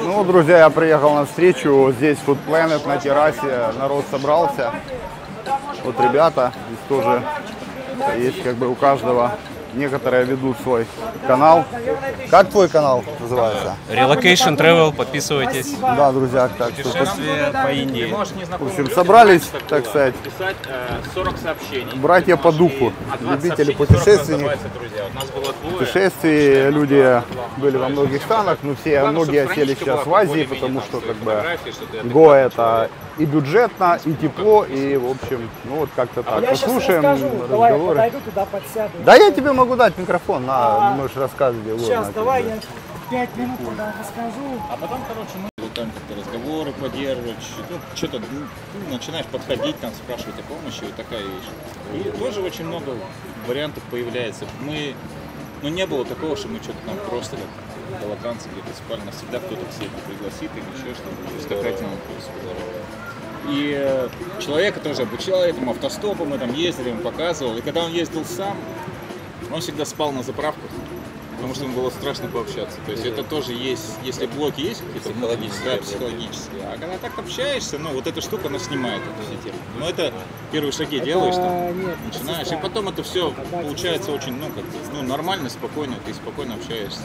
Ну, друзья, я приехал на встречу. Здесь Food Planet на террасе. Народ собрался. Вот ребята здесь тоже есть как бы у каждого. Некоторые ведут свой канал. Как твой канал называется? Relocation Travel, подписывайтесь. Да, друзья, так что Путешествие по Индии. в общем, собрались, так сказать, писать э, 40 сообщений. братья по духу, А 20 любители сообщений 40 путешественников. называется, друзья. У нас было двое. путешествий. Люди были во многих странах, но все, многие осели сейчас в Азии, потому что как бы Го это и бюджетно, и тепло, и в общем, ну вот как-то так. Я сейчас Послушаем разговоры. Да я тебе могу дать микрофон, на, А, можешь рассказывать. Сейчас, угодно. давай я пять минут тогда расскажу. А потом, короче, мы там как-то разговоры поддерживать, ну, что-то ну, ну, начинаешь подходить, там спрашивать о помощи, вот такая вещь. И тоже очень много вариантов появляется. Мы, ну, не было такого, что мы что-то там просто как голокранцы где-то спали, нас всегда кто-то к себе пригласит или еще что-то, то есть какая-то нам И э, человека тоже обучал этому автостопу, мы там ездили, он показывал. И когда он ездил сам, он всегда спал на заправках, потому что ему было страшно пообщаться. То есть это тоже есть, если блоки есть какие-то психологические, да, психологические. А когда так общаешься, ну вот эта штука, она снимает эту все темы. Но это первые шаги делаешь, там, нет, начинаешь, и потом это все получается очень, ну, как, ну, нормально, спокойно, ты спокойно общаешься.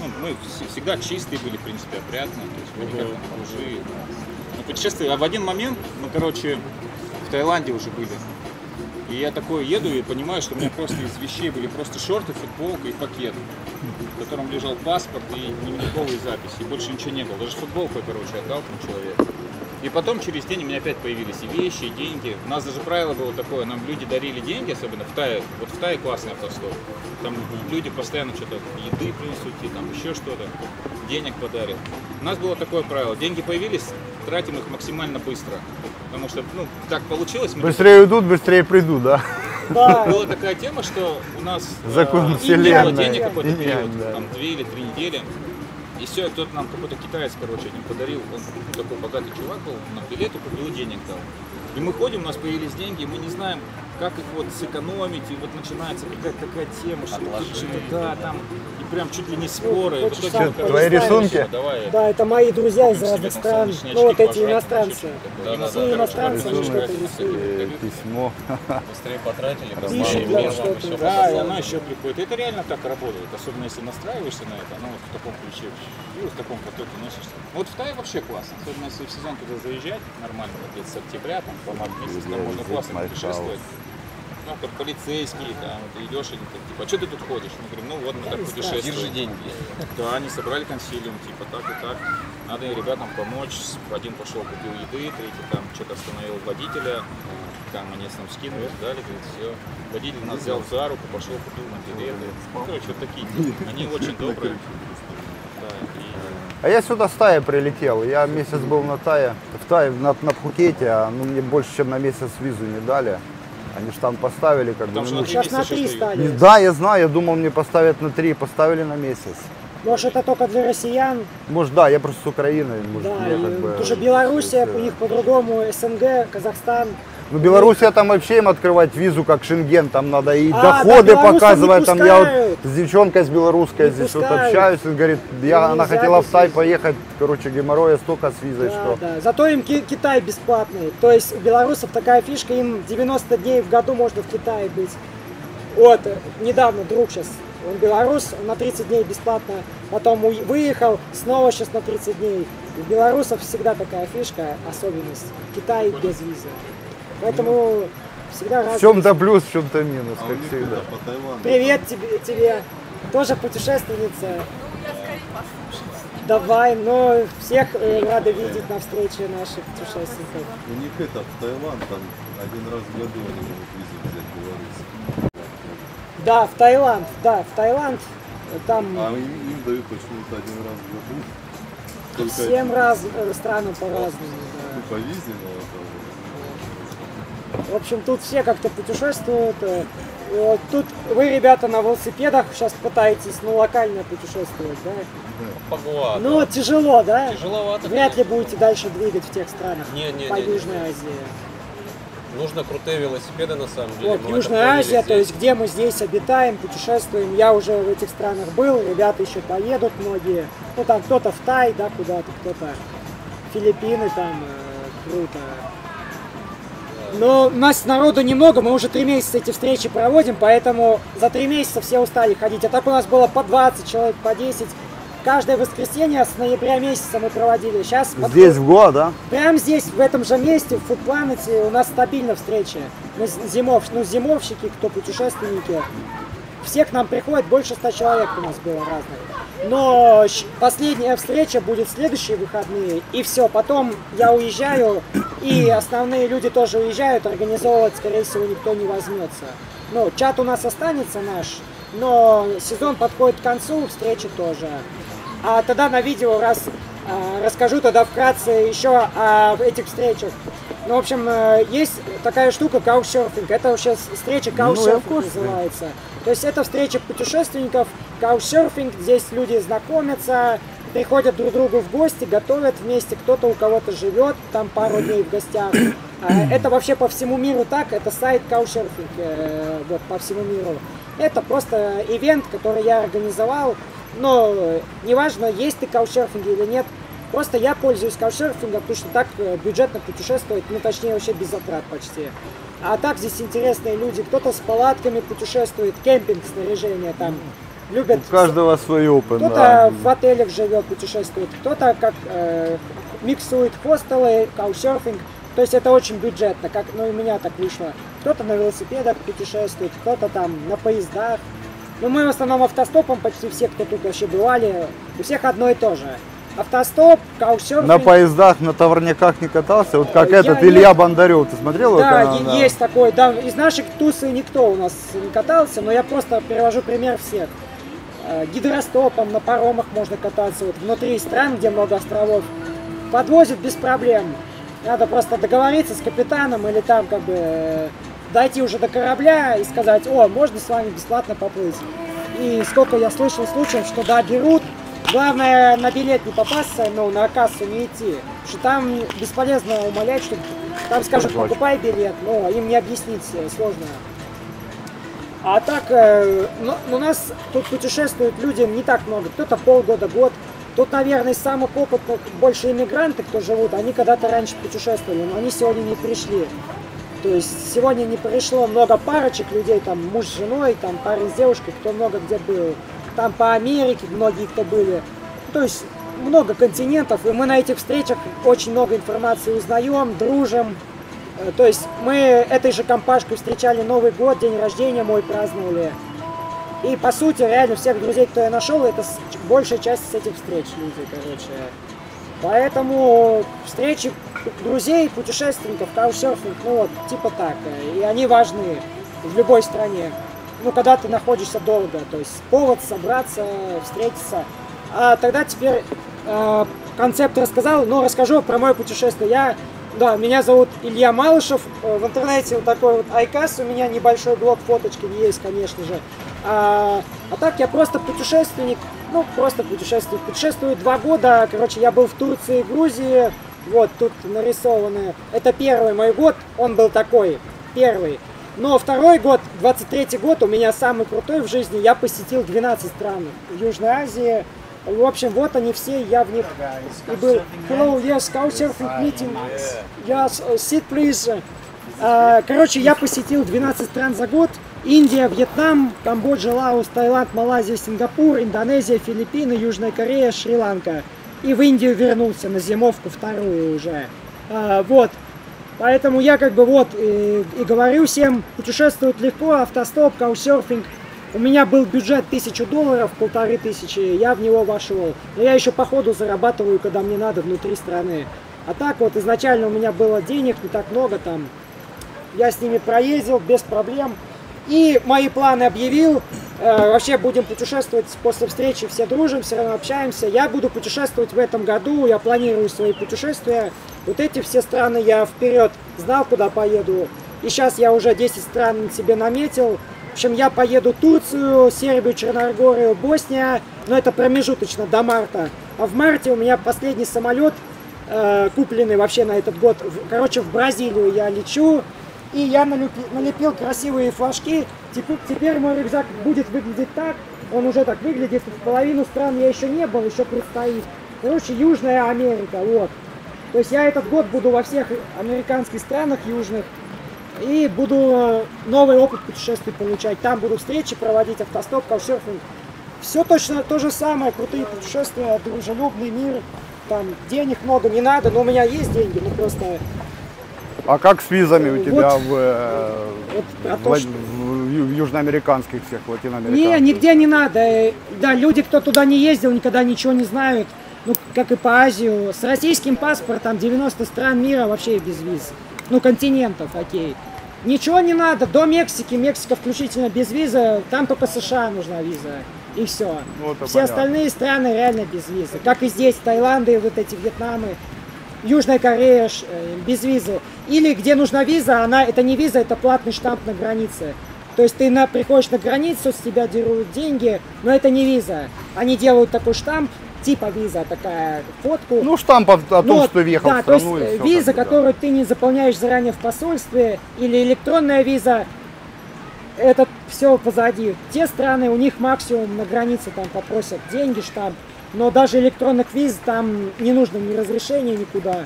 Ну, мы вс- всегда чистые были, в принципе, опрятные, то есть мы никак там хуже. Ну, путешествие, а в один момент мы, короче, в Таиланде уже были. И я такой еду и понимаю, что у меня просто из вещей были просто шорты, футболка и пакет, в котором лежал паспорт и дневниковые записи. И больше ничего не было. Даже футболку короче, отдал там человеку. И потом через день у меня опять появились и вещи, и деньги. У нас даже правило было такое, нам люди дарили деньги, особенно в Тае. Вот в Тае классный автостоп. Там люди постоянно что-то еды принесут, и там еще что-то, денег подарят. У нас было такое правило, деньги появились, тратим их максимально быстро. Потому что, ну, так получилось. мы Быстрее уйдут, быстрее придут, да? Да, была такая тема, что у нас Закон э, вселенной. не было денег какой-то период, да. там две или три недели. И все, кто-то нам какой-то китаец, короче, один подарил, он такой богатый чувак был, нам билеты купил, денег дал. И мы ходим, у нас появились деньги, и мы не знаем, как их вот сэкономить, и вот начинается какая-то такая тема, что что-то, да, там, и прям чуть ли не споры. Хочешь итоге, сам короче, Твои рисунки? Давай, да, это мои друзья из разных там стран. Ну, вот эти иностранцы. Да, да, Все иностранцы, они что-то рисуют. Э, Письмо. Быстрее потратили, Пишут, да, что-то. Да, и она еще приходит. Это реально так работает, особенно если настраиваешься на это, ну вот в таком ключе, и вот в таком потоке носишься. Вот в Тае вообще классно, особенно если в сезон туда заезжать, нормально, вот где-то с октября, там, по март месяц, там можно классно путешествовать. Ну, там полицейские, там, ты идешь, они так, типа, а что ты тут ходишь? Мы говорим, ну вот мы так путешествуем. Держи деньги. Да, они собрали консилиум, типа так и так. Надо ребятам помочь. Один пошел купил еды, третий там что-то остановил водителя. Там они нам скинули, дали, говорит, все. Водитель нас взял за руку, пошел купил нам билеты. Ну, короче, вот такие. Они очень добрые. Да, и А я сюда с Тая прилетел. Я месяц был на Тае, в Тае, на, на Пхукете, а ну, мне больше, чем на месяц визу не дали. Они же там поставили, как бы. Потому ну, Сейчас на три сейчас дают. не- стали. да, я знаю, я думал, мне поставят на три, поставили на месяц. Может, это только для россиян, Может, да, я просто с Украины, может, да, мне и- как бы... потому что Белоруссия, есть, у них по-другому, СНГ, Казахстан. Ну, Белоруссия там вообще им открывать визу как Шенген, там надо и А, да, доходы не показывать. Там я вот с девчонкой с белорусской Не здесь вот пускают. общаюсь, и говорит, я, Ну, она хотела в Тай поехать, короче, геморроя столько с визой, Да, что... да. Зато им Ки- Китай бесплатный. То есть у белорусов такая фишка, им 90 дней в году можно в Китае быть. Вот, недавно друг сейчас, он белорус, он на 30 дней бесплатно, потом выехал, снова сейчас на 30 дней. У белорусов всегда такая фишка, особенность. Китай без визы. Поэтому всегда В разные. чем-то плюс, в чем-то минус, как всегда. Привет тебе, тебе. Тоже путешественница. Давай, ну, всех э, рады видеть на встрече наших путешественников. У них это, в Таиланд, там один раз в году они могут визу взять Беларусь. Да, в Таиланд, да, в Таиланд. э, Там А им, им дают почему-то один раз в году. Только всем раз, э, странам по-разному. ну, по визе, но да. В общем, тут все как-то путешествуют. э, вот Тут вы, ребята, на велосипедах сейчас пытаетесь, ну, локально путешествовать, да? Погода. Ну, тяжело, да? Тяжеловато. Вряд ли будете дальше двигать в тех странах Не, не, по не, не. Южной Азии. Нужно крутые велосипеды на самом деле. Вот, мы Южная Азия, то здесь. есть где мы здесь обитаем, путешествуем. Я уже в этих странах был, ребята еще поедут многие. Ну там кто-то в Тай, да, куда-то, кто-то Филиппины там, э, круто. Но у нас народу немного, мы уже три месяца эти встречи проводим, поэтому за три месяца все устали ходить. А так у нас было по 20 человек, по 10. Каждое воскресенье с ноября месяца мы проводили. Сейчас Здесь в Гоа, да? Прямо здесь, в этом же месте, в Planet, у нас стабильно встречи. Мы зимов, ну, зимовщики, кто путешественники. Все к нам приходят, больше ста человек у нас было разных. Но последняя встреча будет в следующие выходные, и все. Потом я уезжаю, и основные люди тоже уезжают, организовывать, скорее всего, никто не возьмется. Ну, чат у нас останется наш, но сезон подходит к концу, встречи тоже. А тогда на видео раз а, расскажу тогда вкратце еще о этих встречах. Ну, в общем, э, есть такая штука каучсерфинг. Это вообще с- встреча Ну, каучсерфинг курсе. называется. То есть это встреча путешественников, каучсерфинг. Здесь люди знакомятся, приходят друг к другу в гости, готовят вместе, кто-то у кого-то живет, там пару дней в гостях. А, Это вообще по всему миру так, это сайт каучсерфинг, э, вот по всему миру. Это просто ивент, который я организовал, но неважно, есть ты каучсерфинге или нет, просто я пользуюсь каучсерфингом, потому что так э, бюджетно путешествовать, ну точнее вообще без затрат почти. А так здесь интересные люди, кто-то с палатками путешествует, кемпинг, снаряжение там, любят У каждого свой опыт, кто-то да. в отелях живет, путешествует, кто-то как э, миксует хостелы, каучсерфинг. То есть это очень бюджетно, как ну, и у меня так вышло. Кто-то на велосипедах путешествует, кто-то там на поездах. Но мы в основном автостопом, почти все, кто тут вообще бывали, у всех одно и то же. Автостоп, каучсерфинг. На поездах, на товарниках не катался? Вот как Я этот не- Илья Бондарев, ты смотрел Да, канал? е- есть такой, да, из наших тусы никто у нас не катался, но я просто перевожу пример всех. Э, Гидростопом, на паромах можно кататься, вот внутри стран, где много островов. Подвозят без проблем. Надо просто договориться с капитаном или там как бы э, дойти уже до корабля и сказать, о, можно с вами бесплатно поплыть. И сколько я слышал случаев, что да, берут. Главное на билет не попасться, ну, на кассу не идти. Потому что там бесполезно умолять, что там скажут, покупай билет, но им не объяснить э, сложно. А так, э, ну, у нас тут путешествуют люди не так много, кто-то полгода, год. Тут, наверное, из самых опытных больше иммигранты, кто живут, они когда-то раньше путешествовали, но они сегодня не пришли. То есть сегодня не пришло много парочек людей, там муж с женой, там парень с девушкой, кто много где был. Там по Америке многие кто были. То есть много континентов, и мы на этих встречах очень много информации узнаем, дружим. Э, То есть мы этой же компашкой встречали Новый год, день рождения мой праздновали. И по сути, реально всех друзей, кто я нашел, это большая часть с этих встреч люди, короче. Поэтому встречи друзей, путешественников, каучсерфинг, ну вот, типа так. э, И они важны в любой стране. Ну, когда ты находишься долго, то есть повод собраться, встретиться. А тогда теперь э, концепт рассказал, но расскажу про мое путешествие. Я, да, меня зовут Илья Малышев. Э, В интернете вот такой вот айкас, у меня небольшой блог фоточки есть, конечно же. А, а так я просто путешественник, ну, просто путешествую. Путешествую два года, короче, я был в Турции Грузии, вот тут нарисованы. Это первый мой год, он был такой, первый. Но второй год, 23 год, у меня самый крутой в жизни. Я посетил 12 стран Южной Азии. В общем, вот они все, я в них и был. Hello, yes, couchsurfing meeting. Yes, uh, sit please. А, Короче, я посетил 12 стран за год. Индия, Вьетнам, Камбоджа, Лаос, Таиланд, Малайзия, Сингапур, Индонезия, Филиппины, Южная Корея, Шри-Ланка. И в Индию вернулся на зимовку вторую уже. А, вот. Поэтому я как бы вот и, и говорю всем, путешествовать легко, автостоп, каучсерфинг. У меня был бюджет тысячу долларов, полторы тысячи, я в него вошел. Но я еще по ходу зарабатываю, когда мне надо внутри страны. А так вот изначально у меня было денег не так много там. Я с ними проездил без проблем. И мои планы объявил. Э, вообще будем путешествовать после встречи, все дружим, все равно общаемся. Я буду путешествовать в этом году, я планирую свои путешествия. Вот эти все страны я вперед знал, куда поеду. И сейчас я уже 10 стран себе наметил. В общем, я поеду Турцию, Сербию, Черногорию, Босния. Но это промежуточно до марта. А в марте у меня последний самолет э, купленный вообще на этот год. Короче, в Бразилию я лечу. И я налепи- налепил красивые флажки. Теперь, теперь мой рюкзак будет выглядеть так. Он уже так выглядит. В половину стран я еще не был, еще предстоит. Короче, Южная Америка, вот. То есть я этот год буду во всех американских странах южных. И буду э, новый опыт путешествий получать. Там буду встречи проводить, автостоп, каучсерфинг. Все точно то же самое, крутые путешествия, дружелюбный мир. Там денег много не надо, но у меня есть деньги, ну просто А как с визами у Вот. тебя в, э, вот про в- то, что... в ю- южноамериканских всех, Не, латиноамериканских? нигде не надо. Э, Да, люди, кто туда не ездил, никогда ничего не знают. Ну, как и по Азию. С российским паспортом 90 стран мира вообще без виз. Ну, континентов, окей. Ничего не надо. До Мексики, Мексика включительно без визы. Там только США нужна виза. И все. Ну, это Все понятно. остальные страны реально без визы. Как и здесь, Таиланды, вот эти Вьетнамы. Южная Корея э, без визы. Или где нужна виза, она это не виза, это платный штамп на границе. То есть ты на, приходишь на границу, с тебя дерут деньги, но это не виза. Они делают такой штамп, типа виза, такая фотку. Ну, штамп о, о том, Ну, что въехал да, в страну. то есть э, виза, как бы, да. которую ты не заполняешь заранее в посольстве, или электронная виза, это все позади. Те страны, у них максимум на границе там попросят деньги, штамп, но даже электронных виз там не нужно ни разрешения никуда.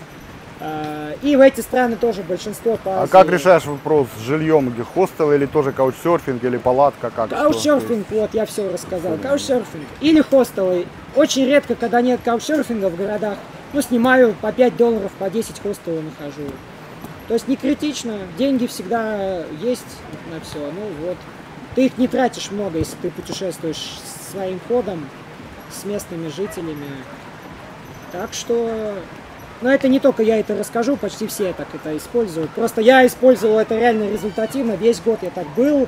А, И в эти страны тоже большинство по А Азии. как решаешь вопрос с жильем, где хостел или тоже каучсерфинг или палатка? Как? Каучсерфинг, вот я все рассказал. Каучсерфинг. Или хостелы. Очень редко, когда нет каучсерфинга в городах, ну, снимаю по 5 долларов, по 10 хостелов нахожу. То есть не критично, деньги всегда есть на все. Ну вот. Ты их не тратишь много, если ты путешествуешь своим ходом с местными жителями. Так что... Но это не только я это расскажу, почти все так это используют. Просто я использовал это реально результативно, весь год я так был.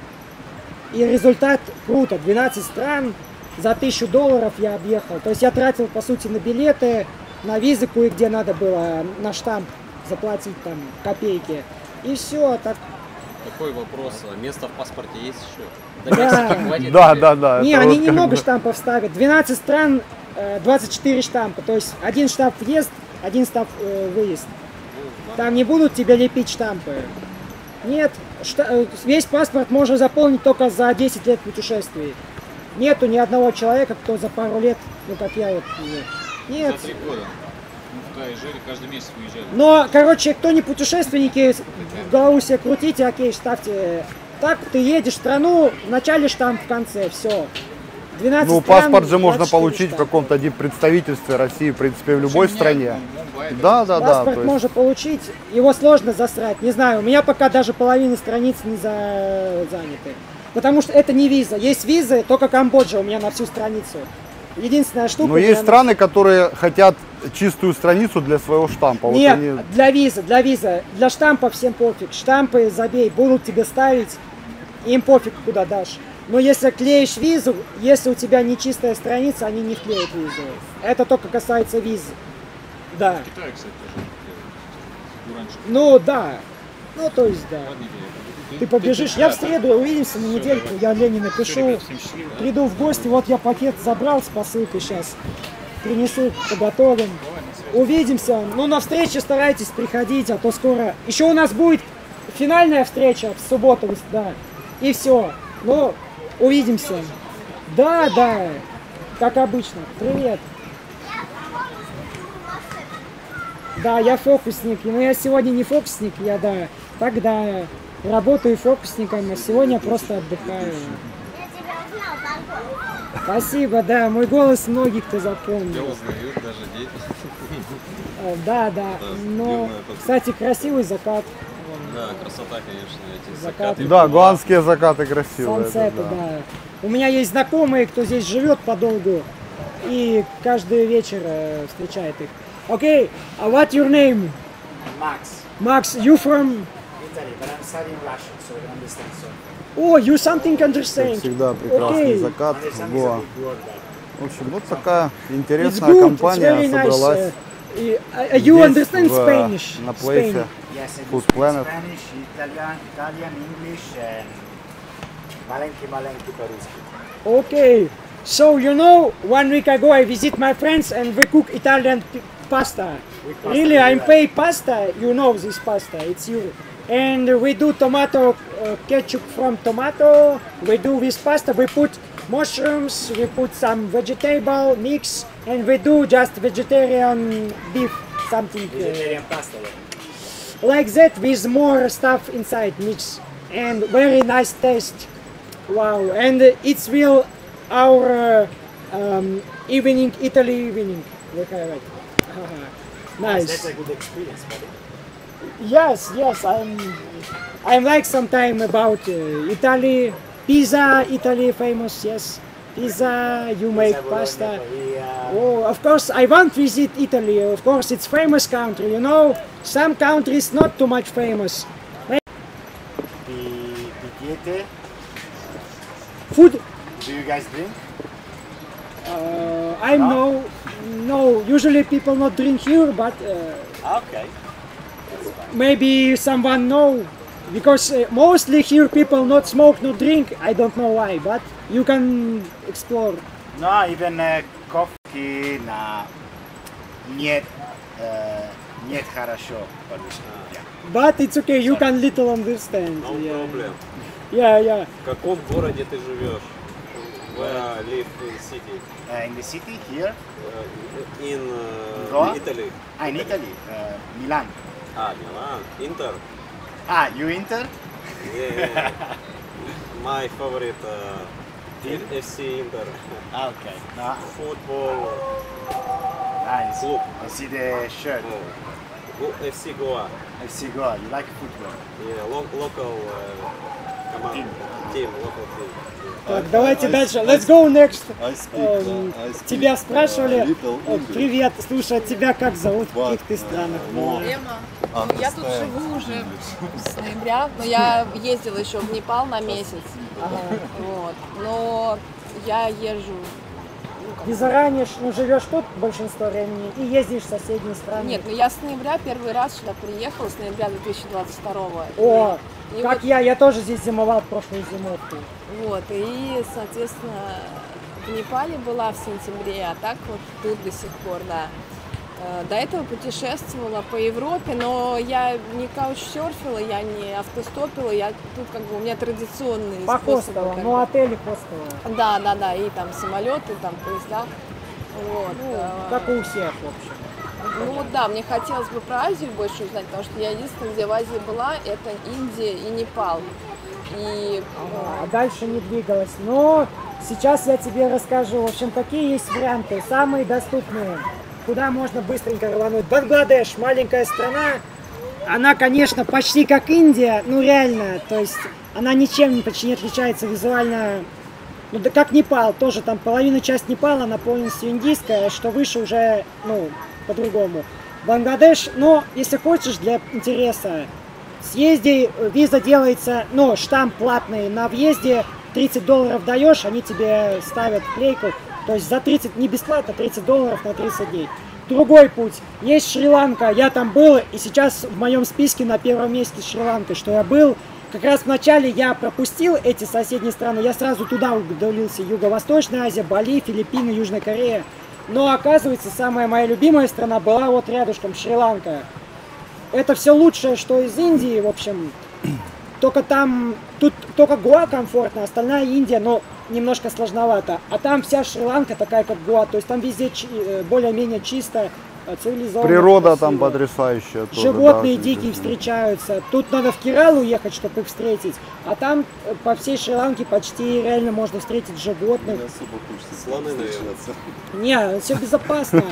И результат круто. 12 стран за 1000 долларов я объехал. То есть я тратил, по сути, на билеты, на визы кое-где надо было, на штамп заплатить там копейки. И все, так Такой вопрос. а Место в паспорте есть еще? Да. Хватит Да, да, да. Не, они вот немного бы- штампов ставят. 12 стран, э, 24 штампа. То есть один штамп въезд, один штамп э, выезд. Там не будут тебе лепить штампы. Нет, шта- э, весь паспорт можно заполнить только за 10 лет путешествий. Нету ни одного человека, кто за пару лет, ну как я вот. Нет. За три года. Мы туда езжали, каждый месяц выезжали. Но, короче, кто не путешественники, в голову себе крутите, окей, ставьте. Так, ты едешь в страну, в начале штамп, в конце, все. 12 Ну, стран, паспорт же можно 24 получить в штампа. каком-то представительстве России, в принципе, в любой Все стране. меняют, ну, Мумбай, Да, да, да. Паспорт есть- можно получить, его сложно засрать, не знаю, у меня пока даже половина страниц не за... заняты. Потому что это не виза. Есть визы, только Камбоджа у меня на всю страницу. Единственная штука... Но есть на- страны, которые хотят чистую страницу для своего штампа. Вот Нет, они- для визы, для визы. Для штампа всем пофиг. Штампы забей, будут тебе ставить, им пофиг, куда дашь. Но если клеишь визу, если у тебя не чистая страница, они не вклеят визу. Это только касается виз. Да. В Китае, кстати, тоже. Ну, раньше. Ну да. Ну то есть да. Ты побежишь. Я в среду увидимся на недельку. Я Лене напишу. Приду в гости. Вот я пакет забрал с посылкой сейчас. Принесу, подготовим. Увидимся. Ну, на встрече старайтесь приходить, а то скоро... Еще у нас будет финальная встреча в субботу, да. И все. Ну, увидимся. Да, да. Как обычно. Привет. Да, я фокусник. Но я сегодня не фокусник, я, да, тогда работаю фокусником, а сегодня просто отдыхаю. Я тебя узнал. Спасибо, да, мой голос многих кто запомнил. Узнают даже дети. Э, Да, да. Но, кстати, красивый закат. Да, красота, конечно, эти Закат. закаты. Да, гуанские закаты красивые. это Сансеты, да. да. У меня есть знакомые, кто здесь живет подолгу, и каждый вечер э, встречает их. Окей, а what your name? Max, Max, you from? Italy, but I'm studying Russian, so I don't understand. So Oh, you something Как understand. всегда, прекрасный Окей. закат в Гоа. В общем, вот такая интересная good, компания nice. собралась uh, you здесь, understand в, Spanish? на плейсе. Spain. yes, I do Food speak Planet. Spanish, Italian, Italian, English, and маленький маленький по-русски. Okay, so you know, one week ago I visit my friends and we cook Italian p- pasta. With pasta, Really, I'm yeah. pay pasta. You know this pasta. It's you. and we do tomato uh, ketchup from tomato. We do with pasta. We put mushrooms. We put some vegetable mix, and we do just vegetarian beef something uh, Vegetarian pasta. like that with more stuff inside mix and very nice taste. Wow! And it's real our uh, um, evening Italy evening. We have it. nice. That's a good experience, buddy. Yes, yes, I'm. I'm like sometime about uh, Italy, pizza, Italy famous. Yes, pizza. You make Pizza pasta. Bologna, Oh, of course, I want to visit Italy. Of course, it's famous country. You know, some countries not too much famous. Piquete. Food. Do you guys drink? Uh, I know. No, usually people not drink here, but uh, Okay. maybe someone know because uh, mostly here people not smoke, not drink. I don't know why, but you can explore. No, even uh, coffee на нет, э, нет хорошо по-русски. Yeah. But it's okay. You can little understand. No Yeah, problem. yeah, yeah. В каком городе ты живешь? Where I live in city? Uh, in the city here, Uh, in uh? Italy. ah, in Italy, uh, Milan. А, Милан. Интер. Ah, you Inter? Yeah. My favorite uh, Team? FC Inter. Ah, okay. No, Football. nice. Club. I see the shirt. Go- FC Goa. FC Goa. You like football? Yeah, lo- local uh. Team. Team, local team. Так, давайте дальше. Let's go next. I speak, Эм, uh, I speak, Тебя uh, спрашивали. English, Привет, слушай, тебя как зовут? В каких ты uh, странах? more Эмма. Я тут живу уже с ноября, но я ездила еще в Непал на месяц. Вот. Но я езжу. И заранее ну, живешь тут большинство времени и ездишь в соседние страны. Нет, ну я с ноября первый раз сюда приехала, с ноября 2022 О, И как вот- я, я тоже здесь зимовал прошлую зимовку. Вот, и, соответственно, в Непале была в сентябре, а так вот тут до сих пор, да. Э, До этого путешествовала по Европе, но я не каучсерфила, я не автостопила, я тут как бы у меня традиционные По способы, хостелам, ну отели хостелы. Да, да, да, и там самолеты, там поезда. Вот. Ну, э, как у всех, в общем. ну вот да, мне хотелось бы про Азию больше узнать, потому что я единственное, где в Азии была, это Индия и Непал. И Ага, а дальше не двигалась. Но сейчас я тебе расскажу, в общем, какие есть варианты, самые доступные, куда можно быстренько рвануть. Бангладеш, маленькая страна, она, конечно, почти как Индия, ну реально, то есть она ничем почти не отличается визуально, ну да как Непал, тоже там половина часть Непала, она полностью индийская, что выше уже, ну, по-другому. Бангладеш, но если хочешь для интереса, съезди, виза делается, ну, штамп платный на въезде, 30 долларов даешь, они тебе ставят клейку, то есть за 30, не бесплатно, 30 долларов на 30 дней. Другой путь. Есть Шри-Ланка, я там был, и сейчас в моем списке на первом месте Шри-Ланка, что я был. Как раз вначале я пропустил эти соседние страны, я сразу туда удалился. Юго-Восточная Азия, Бали, Филиппины, Южная Корея. Но оказывается, самая моя любимая страна была вот рядышком, Шри-Ланка. Это все лучшее, что из Индии, в общем. Только там, тут только Гоа комфортно, остальная Индия, но немножко сложновато. А там вся Шри-Ланка такая, как Гоа, то есть там везде э, более-менее чисто, цивилизованно. Природа там красиво. потрясающая. тоже, Животные да, дикие встречаются. Тут надо в Кералу ехать, чтобы их встретить. А там э, по всей Шри-Ланке почти реально можно встретить животных. Не особо хочется Слоны, наверное. встречаться. Не, все безопасно.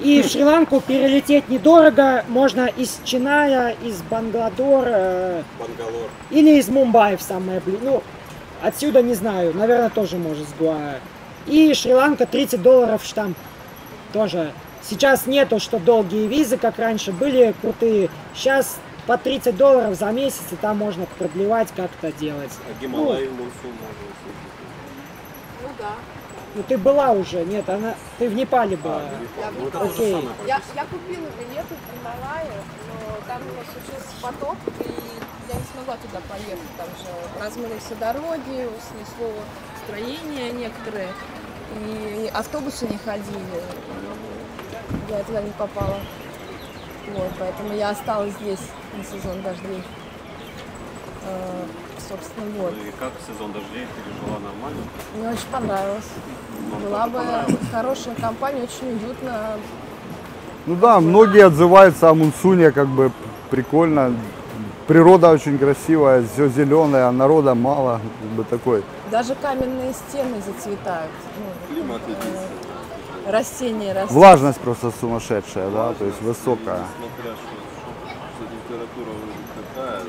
И в Шри-Ланку перелететь недорого. Можно из Чиная, из Бангладора э, Бангалор. или из Мумбаи в самое ближе. Ну, отсюда не знаю. Наверное, тоже может с Гуа. И Шри-Ланка 30 долларов штамп. Тоже. Сейчас нету, что долгие визы, как раньше были крутые. Сейчас по 30 долларов за месяц, и там можно продлевать, как-то делать. А Гималай, Мунсун можно ну да. Ну ты была уже, нет, она. Ты в Непале была. Я, в Ну, Непале. Окей. я, я купила билеты в Гималайи, но там у нас случился потоп, и я не смогла туда поехать. Там же размыли все дороги, снесло строения некоторые, и автобусы не ходили. Я туда не попала. Вот, поэтому я осталась здесь на сезон дождей. Э, Собственно, вот. И как сезон дождей пережила нормально? Мне очень понравилось. Была бы хорошая компания, очень уютно. Ну да, многие отзываются о Мунсуне, как бы прикольно. Природа очень красивая, все зеленое, а народа мало, как бы такой. Даже каменные стены зацветают. Ну, Климат единственный. Растения растут. Влажность просто сумасшедшая, да, то есть высокая. Смотря что, что, что температура такая, да,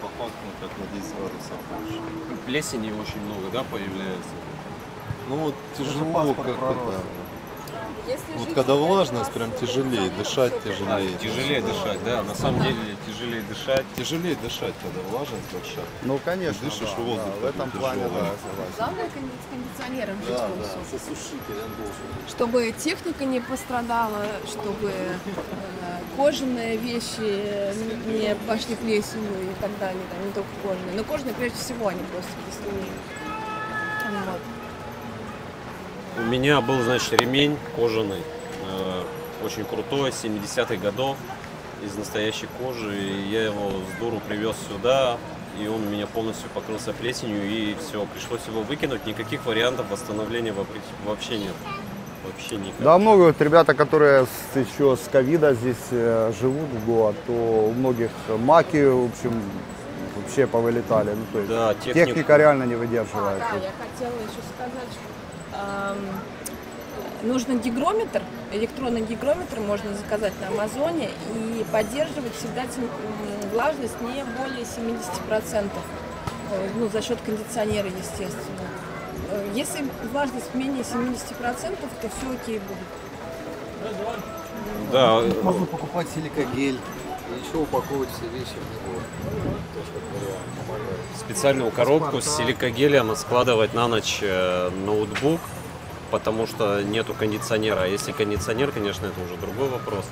по факту как на 10 градусов больше. Плесени очень много, да, появляется? Ну вот тяжело как-то. Если Вот когда влажность, прям тяжелее, дышать тяжелее. Тяжелее дышать, да. На самом деле тяжелее дышать. Тяжелее дышать, когда влажность большая. Ну, конечно, Дышишь, да, воздух да, в этом плане, да, тяжелый. я согласен. Главное с кондиционером жить Да, да, Омске. сосушитель должен. Чтобы техника не пострадала, чтобы э, кожаные вещи не пошли плесенью и так далее, там, не только кожаные. Но кожаные прежде всего они просто кислые. Вот. У меня был, значит, ремень кожаный, э, очень крутой, 70-х годов, из настоящей кожи. И я его с дуру привез сюда, и он у меня полностью покрылся плесенью, и все, пришлось его выкинуть. Никаких вариантов восстановления вообще нет. Вообще никак. Да, много вот ребята, которые с- еще с ковида здесь э, живут в Гоа, то у многих маки, в общем, вообще повылетали. Ну, то есть Да, техник- техника реально не А, выдерживает. да, я хотела еще сказать, что ам, нужен гигрометр, электронный гигрометр можно заказать на Амазоне и поддерживать всегда влажность не более 70%, э, ну, за счет кондиционера, естественно. Э, Если влажность менее 70%, то все окей будет. Да, Можно покупать силикогель и еще упаковывать все вещи в него. Специальную коробку с силикогелем складывать на ночь э, ноутбук, потому что нету кондиционера. А если кондиционер, конечно, это уже другой вопрос.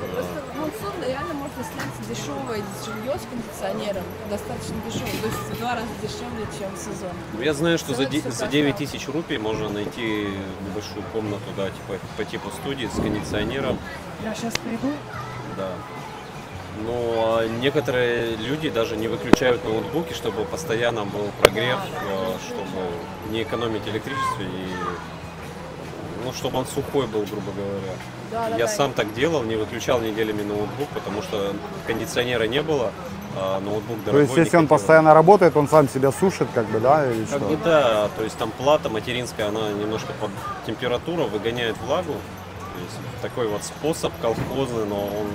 Просто в Монсон реально можно снять дешевое жилье с кондиционером, достаточно дешевое, то есть в два раза дешевле, чем сезон. Ну, Я знаю, что за, за красиво. 9 тысяч рупий можно найти небольшую комнату, да, типа по типу студии с кондиционером. Я сейчас приду. Да. Но а некоторые люди даже не выключают ноутбуки, чтобы постоянно был прогрев, э, чтобы не экономить электричество и ну, чтобы он сухой был, грубо говоря. Да, да, Я да. сам так делал, не выключал неделями ноутбук, потому что кондиционера не было, а ноутбук То дорогой. есть, если он постоянно работает, он сам себя сушит, как бы, да, или Как что? бы да, то есть там плата материнская, она немножко под температуру выгоняет влагу. То есть такой вот способ колхозный, но он,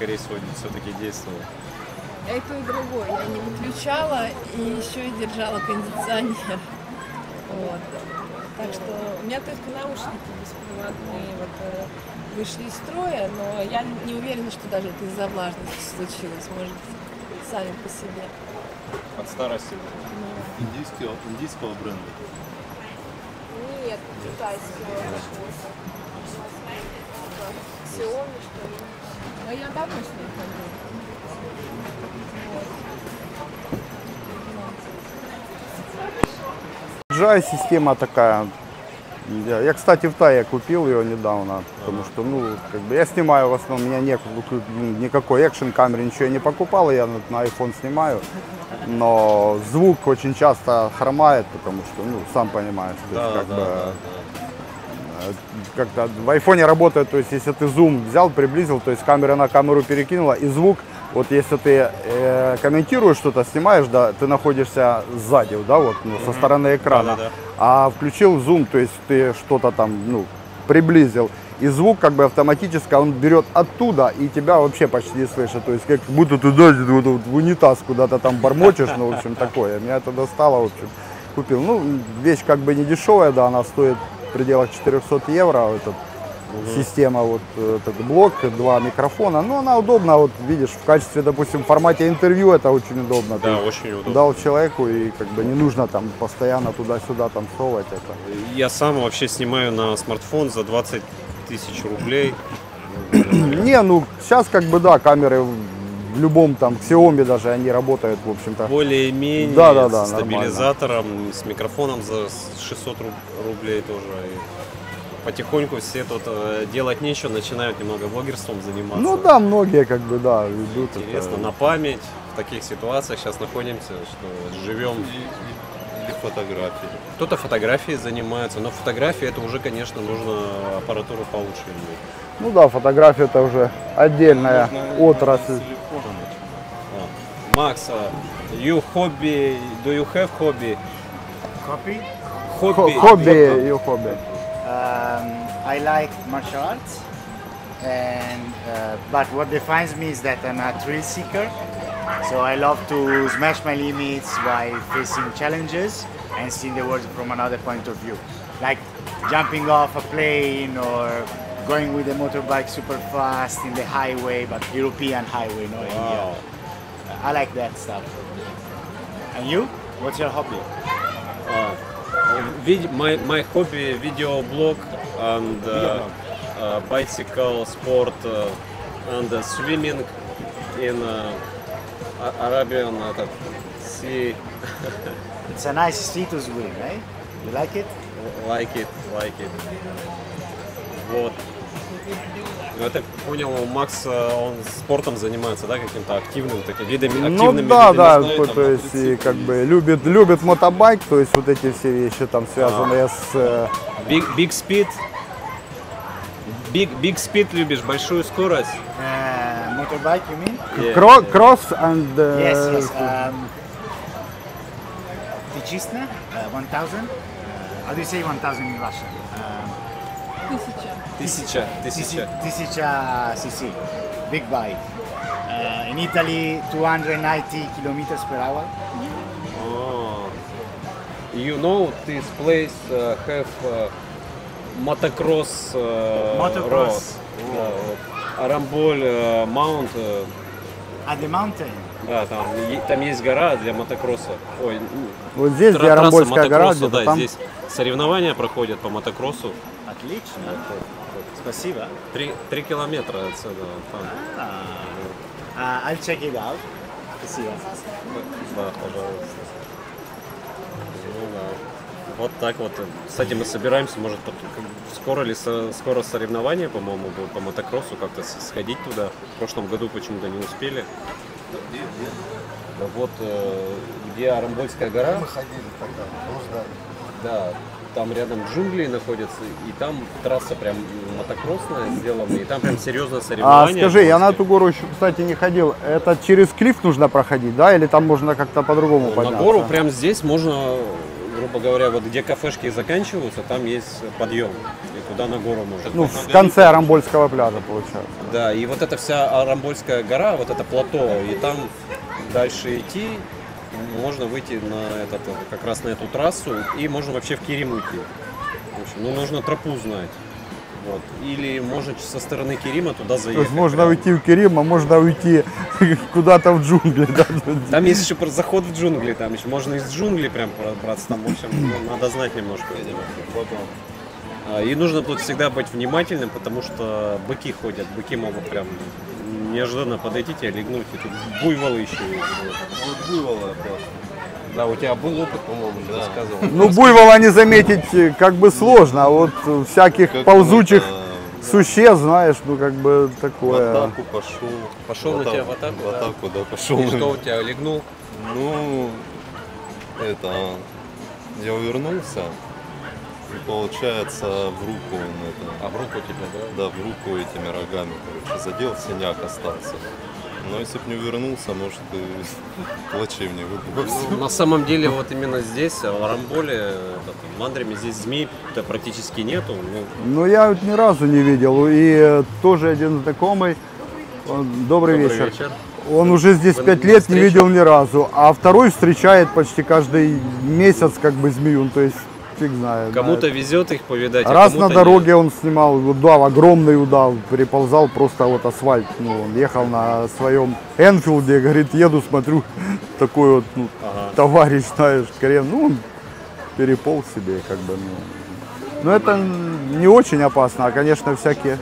скорее всего, все-таки действует. Я и другое. Я не выключала и еще и держала кондиционер. Вот. Так что у меня только наушники беспроводные вот, э, вышли из строя, но я не уверена, что даже это из-за влажности случилось. Может, сами по себе. От старости. Индийского, индийского бренда. Нет, китайские. Xiaomi, что ли. Но я давно с ней хожу. DJI система такая. Я, я, кстати, в Тае купил ее недавно, потому что, ну, как бы я снимаю в основном, у меня нет никакой экшен камеры, ничего я не покупал, я на, на iPhone снимаю, но звук очень часто хромает, потому что, ну, сам понимаешь, то есть, как бы, э, как-то в айфоне работает, то есть если ты зум взял, приблизил, то есть камера на камеру перекинула, и звук, вот если ты э, комментируешь что-то, снимаешь, да, ты находишься сзади, да, вот, ну, со стороны экрана, Да-да-да. а включил зум, то есть ты что-то там, ну, приблизил, и звук как бы автоматически он берет оттуда и тебя вообще почти не слышит, то есть как будто ты да, вот в унитаз куда-то там бормочешь, ну, в общем, такое, меня это достало, в общем, купил, ну, вещь как бы не дешевая, да, она стоит в пределах 400 евро, этот, система, вот э, этот блок, два микрофона, но она удобна, вот видишь, в качестве, допустим, в формате интервью это очень удобно, Да, Ты очень удобно. дал человеку и как бы не нужно там постоянно туда-сюда там совать это. Я сам вообще снимаю на смартфон за 20 тысяч рублей. Не, ну сейчас как бы да, камеры в в любом там Xiaomi даже они работают, в общем-то. Более-менее Да, да, да, с нормально. стабилизатором, с микрофоном за 600 руб- рублей тоже. И потихоньку все тут э, делать нечего, начинают немного блогерством заниматься. Ну да, многие как бы да, идут. это. Интересно, на память, таких ситуациях сейчас находимся, что живем. Или фотографии. Кто-то фотографией занимается, но фотографии это уже, конечно, нужно аппаратуру получше иметь. Ну да, фотография это уже отдельная отрасль. Max, uh, you hobby? Do you have hobby? Hobby? Hobby. Ho hobby. Your hobby. Um, I like martial arts, and uh, but what defines me is that I'm a thrill seeker. So I love to smash my limits by facing challenges and seeing the world from another point of view, like jumping off a plane or going with a motorbike super fast in the highway, but European highway, no wow. India. I like that stuff. And you? What's your hobby? Uh, my, my hobby video blog and. Uh, uh, bicycle sport uh, and uh, swimming in uh, Arabian uh, Sea. it's a nice sea to swim, eh? You like it? Like it, like it. What? Ну, я так понял, Макс, э, он спортом занимается, да, каким-то активным, таким видами, Ну активными да, видами да, спорта. то, то есть и как бы любит, любит мотобайк, то есть вот эти все вещи там связанные с э, Big, big speed. Big, big speed любишь, большую скорость. Uh, motorbike, you mean? Yeah. кро- кросс and э, Yes, yes. Um, Tichisna, uh, 1000. Uh, how do you say 1000 in Russian? Um, Тысяча. Тысяча, тысяча. Tisicha cc, big bike. Uh, in Italy, 290 kilometers per hour. Oh. You know this place uh, have uh, motocross, uh, Motocross. road. Да, вот. Арамболь э, Маунт, э, At the mountain. да, там, там есть гора для мотокросса. Ой, вот здесь, где трасса Рамбольская гора, мотокросса, где-то да, там. здесь соревнования проходят по мотокроссу. Отлично. Спасибо. Три, три километра отсюда. Там. Uh, I'll check it out. Спасибо. Да, пожалуйста. Ну да. Вот так вот. С этим мы собираемся. Может, скоро ли со- скоро соревнования, по-моему, будут по мотокроссу, как-то сходить туда. В прошлом году почему-то не успели. Да вот э, где Арамбольская гора, Мы ходили тогда, блуждали. да, там рядом джунгли находятся, и там трасса прям мотокроссная сделана, и там прям серьезное А соревнование. скажи, я на эту гору еще, кстати, не ходил. Это через клиф нужно проходить, да? Или там можно как-то по-другому На подняться? гору прямо здесь можно, грубо говоря, вот где кафешки заканчиваются, там есть подъем. И туда на гору можно. Ну, в конце Арамбольского пляжа, получается. Да, и вот эта вся Арамбольская гора, вот это плато, и там дальше идти, можно выйти на этот, как раз на эту трассу, и можно вообще в Кирим уйти. В общем, ну, нужно тропу знать. Вот. Или можно со стороны Кирима туда То заехать. есть можно прямо. уйти в Керим, а можно уйти куда-то в джунгли. Да? Там есть еще про- заход в джунгли, там еще можно из джунглей прям пробраться, там, в общем, ну, надо знать немножко. А, И нужно тут всегда быть внимательным, потому что быки ходят, быки могут прям неожиданно подойти тебя легнуть, и тут буйволы еще есть. Вот буйвола просто. Да, у тебя был опыт, по-моему, ты рассказывал. Ну, буйвола не заметить э, как бы сложно, а вот э, всяких Как ползучих э, существ, знаешь, ну как бы В такое. атаку пошел. Пошел на тебя в атаку, В да? атаку, да, пошел. И что у тебя легнул? Ну, это, я увернулся, получается в руку он это, А в руку тебя, да? да, в руку этими рогами, короче, задел, синяк остался. Но если бы не увернулся, может и плачевнее всё. Ну, На самом деле, вот именно здесь, в Арамболе, этот, в Мандриме, здесь змей практически нету. Ну, Ну, я вот ни разу не видел. И э, тоже один знакомый, он- добрый, добрый вечер. вечер. Он уже здесь Вы пять лет не встрече? видел ни разу, а второй встречает почти каждый месяц как бы змею, ну, то есть фиг знает. Кому-то да. везет их повидать, а Раз на кому-то дороге он снимал удав, огромный удав, переползал просто вот асфальт. Ну, он ехал на своем Энфилде, говорит, еду, смотрю, такой вот ну, Ага. товарищ, знаешь, крем, ну, он переполз себе, как бы, ну. Но это не очень опасно, а, конечно, всякие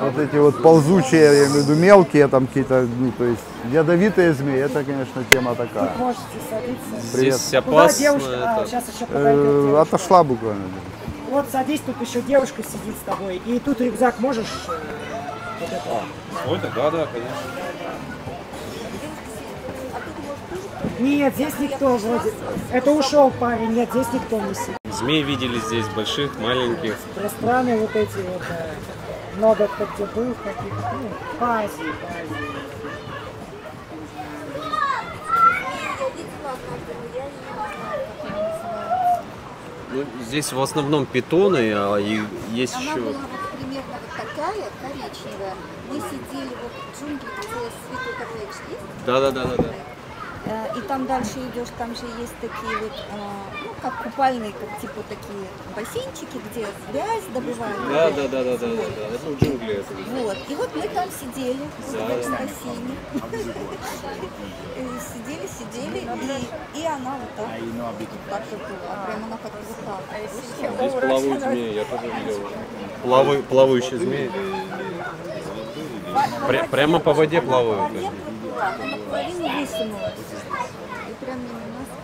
вот эти вот ползучие, я имею в виду мелкие там какие-то, ну, то есть ядовитые змеи, это, конечно, тема такая. Можете садиться. Привет. Здесь Куда опасно. девушка? А, это- сейчас еще подойдет Э, отошла буквально. Вот садись, тут еще девушка сидит с тобой. И тут рюкзак можешь э, вот это. Свой-то? Да, да, конечно. Нет, здесь никто вроде. Это ушел парень, нет, здесь никто не сидит. Змей видели здесь больших, маленьких. Пространные вот эти вот. э, Много кто где был, каких ну, по Азии, по Азии. Ну, здесь в основном питоны, а и есть Она еще... была вот примерно вот такая, коричневая. Мы сидели вот в джунглях, где святой коттедж есть. Да, да, И там дальше идешь, там же есть такие вот, э, ну, как купальные, как типа такие бассейнчики, где грязь добывают. Да, да, да, да, да, да, да. Это в джунгли это. Вот. И вот мы там сидели, Да. в этом бассейне. Сидели, сидели, и, и она вот так, так вот была. Прям она как вот так. Здесь плавают змеи, я тоже видел. Плаваю, плавающие змеи. Пря- прямо по воде плавают. они. Она половину высунулась.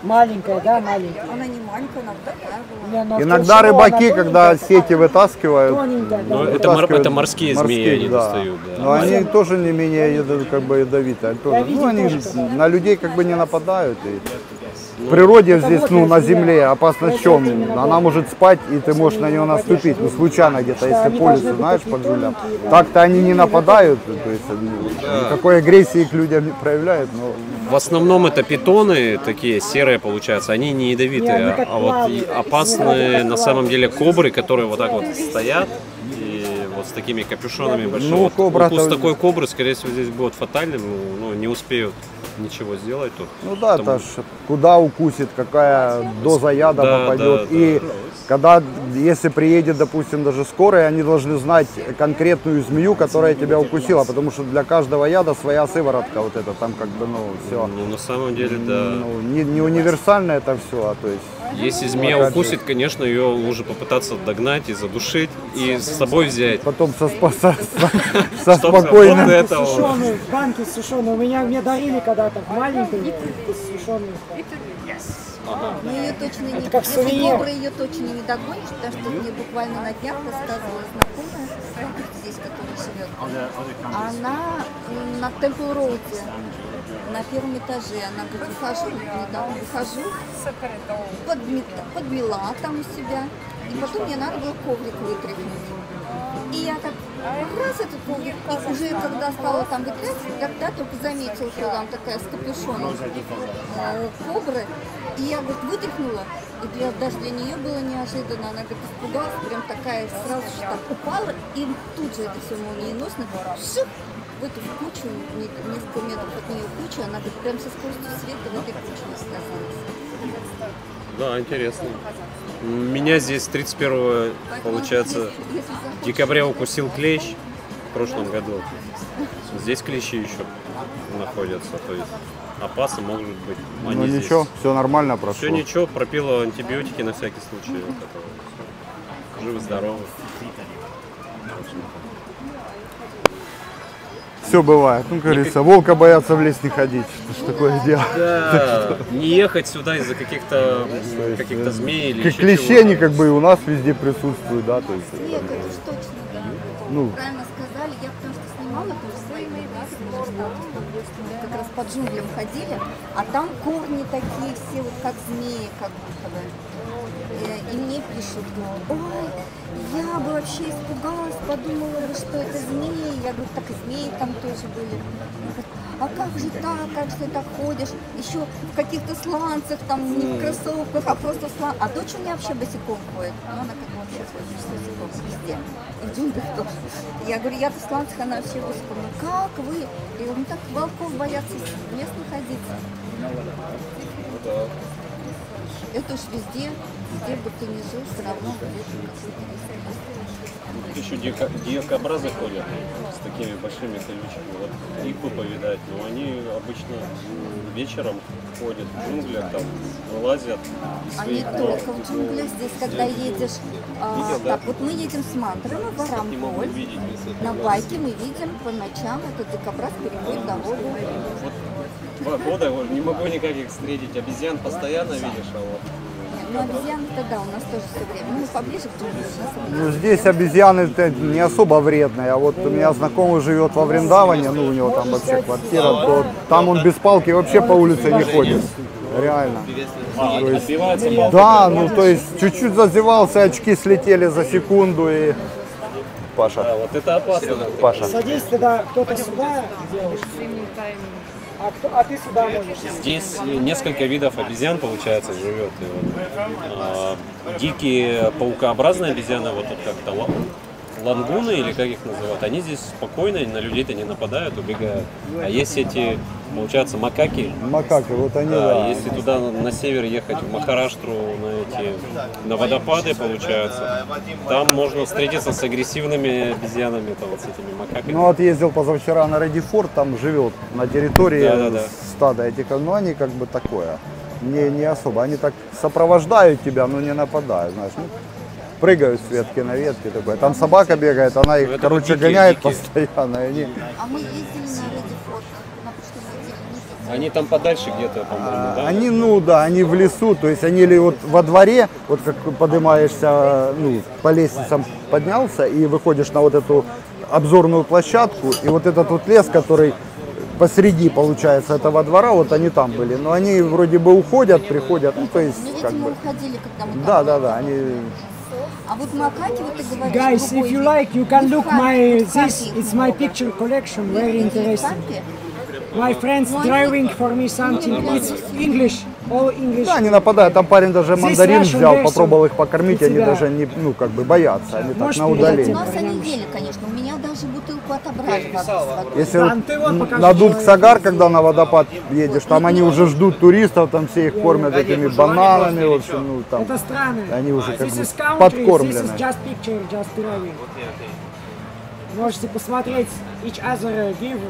Маленькая, да, маленькая. Она не маленькая, она такая была. Не, ну, Иногда рыбаки, она когда сети вытаскивают, Тоненькая, да. Ну, это, мор- вытаскивают это морские змеи, они да. достают. Да. Но они тоже не менее как бы ядовитые. Они тоже- ну, они на людей как бы не нападают. И в природе Это здесь, вот ну, на земле опасно в чем? Она может спать, и ты можешь на нее не наступить, ну, случайно где-то, если по лесу, знаешь, по да. Так-то они не нападают, то есть ну, никакой агрессии к людям не проявляют, но В основном это питоны такие серые получаются, они не ядовитые, а вот опасные на самом деле кобры, которые вот так вот стоят вот с такими капюшонами большими. Ну, Вот кобра-то- Укус такой кобры, скорее всего, здесь будет фатальным, ну, не успеют ничего сделать тут. Ну да, Потому- это ж куда укусит, какая доза яда Да, попадет. да, и да. когда, если приедет, допустим, даже скорая, они должны знать конкретную змею, которая тебя укусила, потому что для каждого яда своя сыворотка, вот это там как бы, ну, все. Ну, на самом деле, да. Ну, не, не универсально это все, а то есть. Если змея же- укусит, конечно, ее лучше попытаться догнать и задушить, и с собой взять. Потом со, со, со Чтоб спокойным. вот это вот. Сушеную, банки сушеные. У меня мне дарили когда-то в маленькой сушеную. Но ее точно не... Это как Если кобры ее точно не догонишь, потому что мне буквально на днях рассказывала знакомая здесь, которая живет. Она на Темпл Роуде, на первом этаже. Она говорит, выхожу, недавно выхожу, подмета- подмела там у себя. И потом мне надо было коврик вытряхнуть. И я так раз этот коврик, и уже когда стала там вытряхивать, тогда только заметила, что там такая с капюшоном э, кобры. И я говорит, вытряхнула, и для, даже для нее было неожиданно. Она говорит, испугалась, прям такая сразу же так упала, и тут же это все молниеносно, шип, в эту кучу, не- несколько метров от нее куча, она говорит, прям со скоростью света в этой куче оказалась. Да, интересно. Меня здесь 31 получается, декабря укусил клещ в прошлом году. Здесь клещи еще находятся, то есть опасы могут быть. Ну Они здесь. ничего, все нормально прошло. Все ничего, пропила антибиотики на всякий случай. вот это вот. Все бывает. Ну, как говорится, волка боятся в лес не ходить. Что ж такое дело? Да, не ехать сюда из-за каких-то м, каких-то змей или Как клещи, они как бы и у нас везде присутствуют, да, то есть. Снег, это ж точно, да. Ну. Правильно сказали, я потому что снимала тоже свои как раз по джунглям ходили, а там корни такие все, вот как змеи, как будто бы. Э, И мне пишут, ой, я бы вообще испугалась, подумала бы, что это змеи. Я говорю, так и змеи там тоже были. А как же так, как же ты так ходишь? Еще в каких-то сланцах, там не в кроссовках, а просто в слан... А дочь у меня вообще босиком ходит. Ну, она как бы вообще ходит босиком везде. И в джунглях тоже. Я говорю, я в сланцах, она вообще босиком. Ну, как вы? Я говорю, ну так волков боятся в лес находиться. Это уж везде, где бы ты ни жил, все равно. Тут еще дикобразы ходят с такими большими колючками. Вот их бы повидать, но они обычно вечером ходят в джунглях, там вылазят из А только в джунглях здесь, когда едешь. а, так, вот мы едем с могу Варамполь. увидеть. На байке мы видим по ночам этот дикобраз переходит дорогу. Вот два года не могу никак их встретить. Обезьян постоянно видишь, а вот Ну, обезьяны-то да, у нас тоже все время. Ну, поближе к деле. Ну, здесь обезьяны не особо вредные, а вот у меня знакомый живет во Вриндаване, ну, у него там вообще квартира, то там он без палки вообще по улице не ходит. Реально. А, То есть-? Да, ну то есть чуть-чуть зазевался, очки слетели за секунду и... Паша. Да, вот это опасно. Паша. Садись тогда кто-то сюда, девушка. А, кто, а ты сюда можешь. Здесь несколько видов обезьян, получается, живет. И а, дикие паукообразные обезьяны, вот тут как-то лангуны или как их называют, они здесь спокойно, на людей-то не нападают, убегают. А есть эти, получается, макаки. Макаки, вот они, Да, да. если туда на, север ехать, в Махараштру, на эти, на водопады, получается, там можно встретиться с агрессивными обезьянами, то вот с этими макаками. Ну вот ездил позавчера на Реди Форд, там живет на территории Да-да-да. стада этих, ну они как бы такое, не, не особо, они так сопровождают тебя, но не нападают, знаешь, ну, прыгают с ветки на ветки такое. Там собака бегает, она их, Ну, это короче, дикие, гоняет дикие. постоянно, и они А мы ездили на Fort на прошлой неделе. Они там подальше где-то, по-моему, да? Они, ну да, они в лесу, то есть они или вот во дворе, вот как поднимаешься, ну, по лестницам поднялся и выходишь на вот эту обзорную площадку, и вот этот вот лес, который посреди, получается, этого двора, вот они там были. Но они вроде бы уходят, приходят, ну, то есть, Ну, как бы, уходили, когда мы да, там да, да, они, А вот макаки, вот ты говоришь, Guys, if you like, you can look my this. It's my picture collection. Very interesting. My friends driving for me something. It's English, all English. да, они нападают. Там парень даже мандарин взял, попробовал их покормить, У они даже не, ну, как бы боятся, они так на У передать удаление. нас они ели, конечно. У меня даже бутылку отобрали. воды с водой. Если Да, вот ну на человеку. Сагар, когда на водопад едешь, там они уже ждут туристов, там все их кормят этими бананами, в общем, ну там. Это странно. Они уже как бы подкормлены. Just picture, just. Можете посмотреть each other give.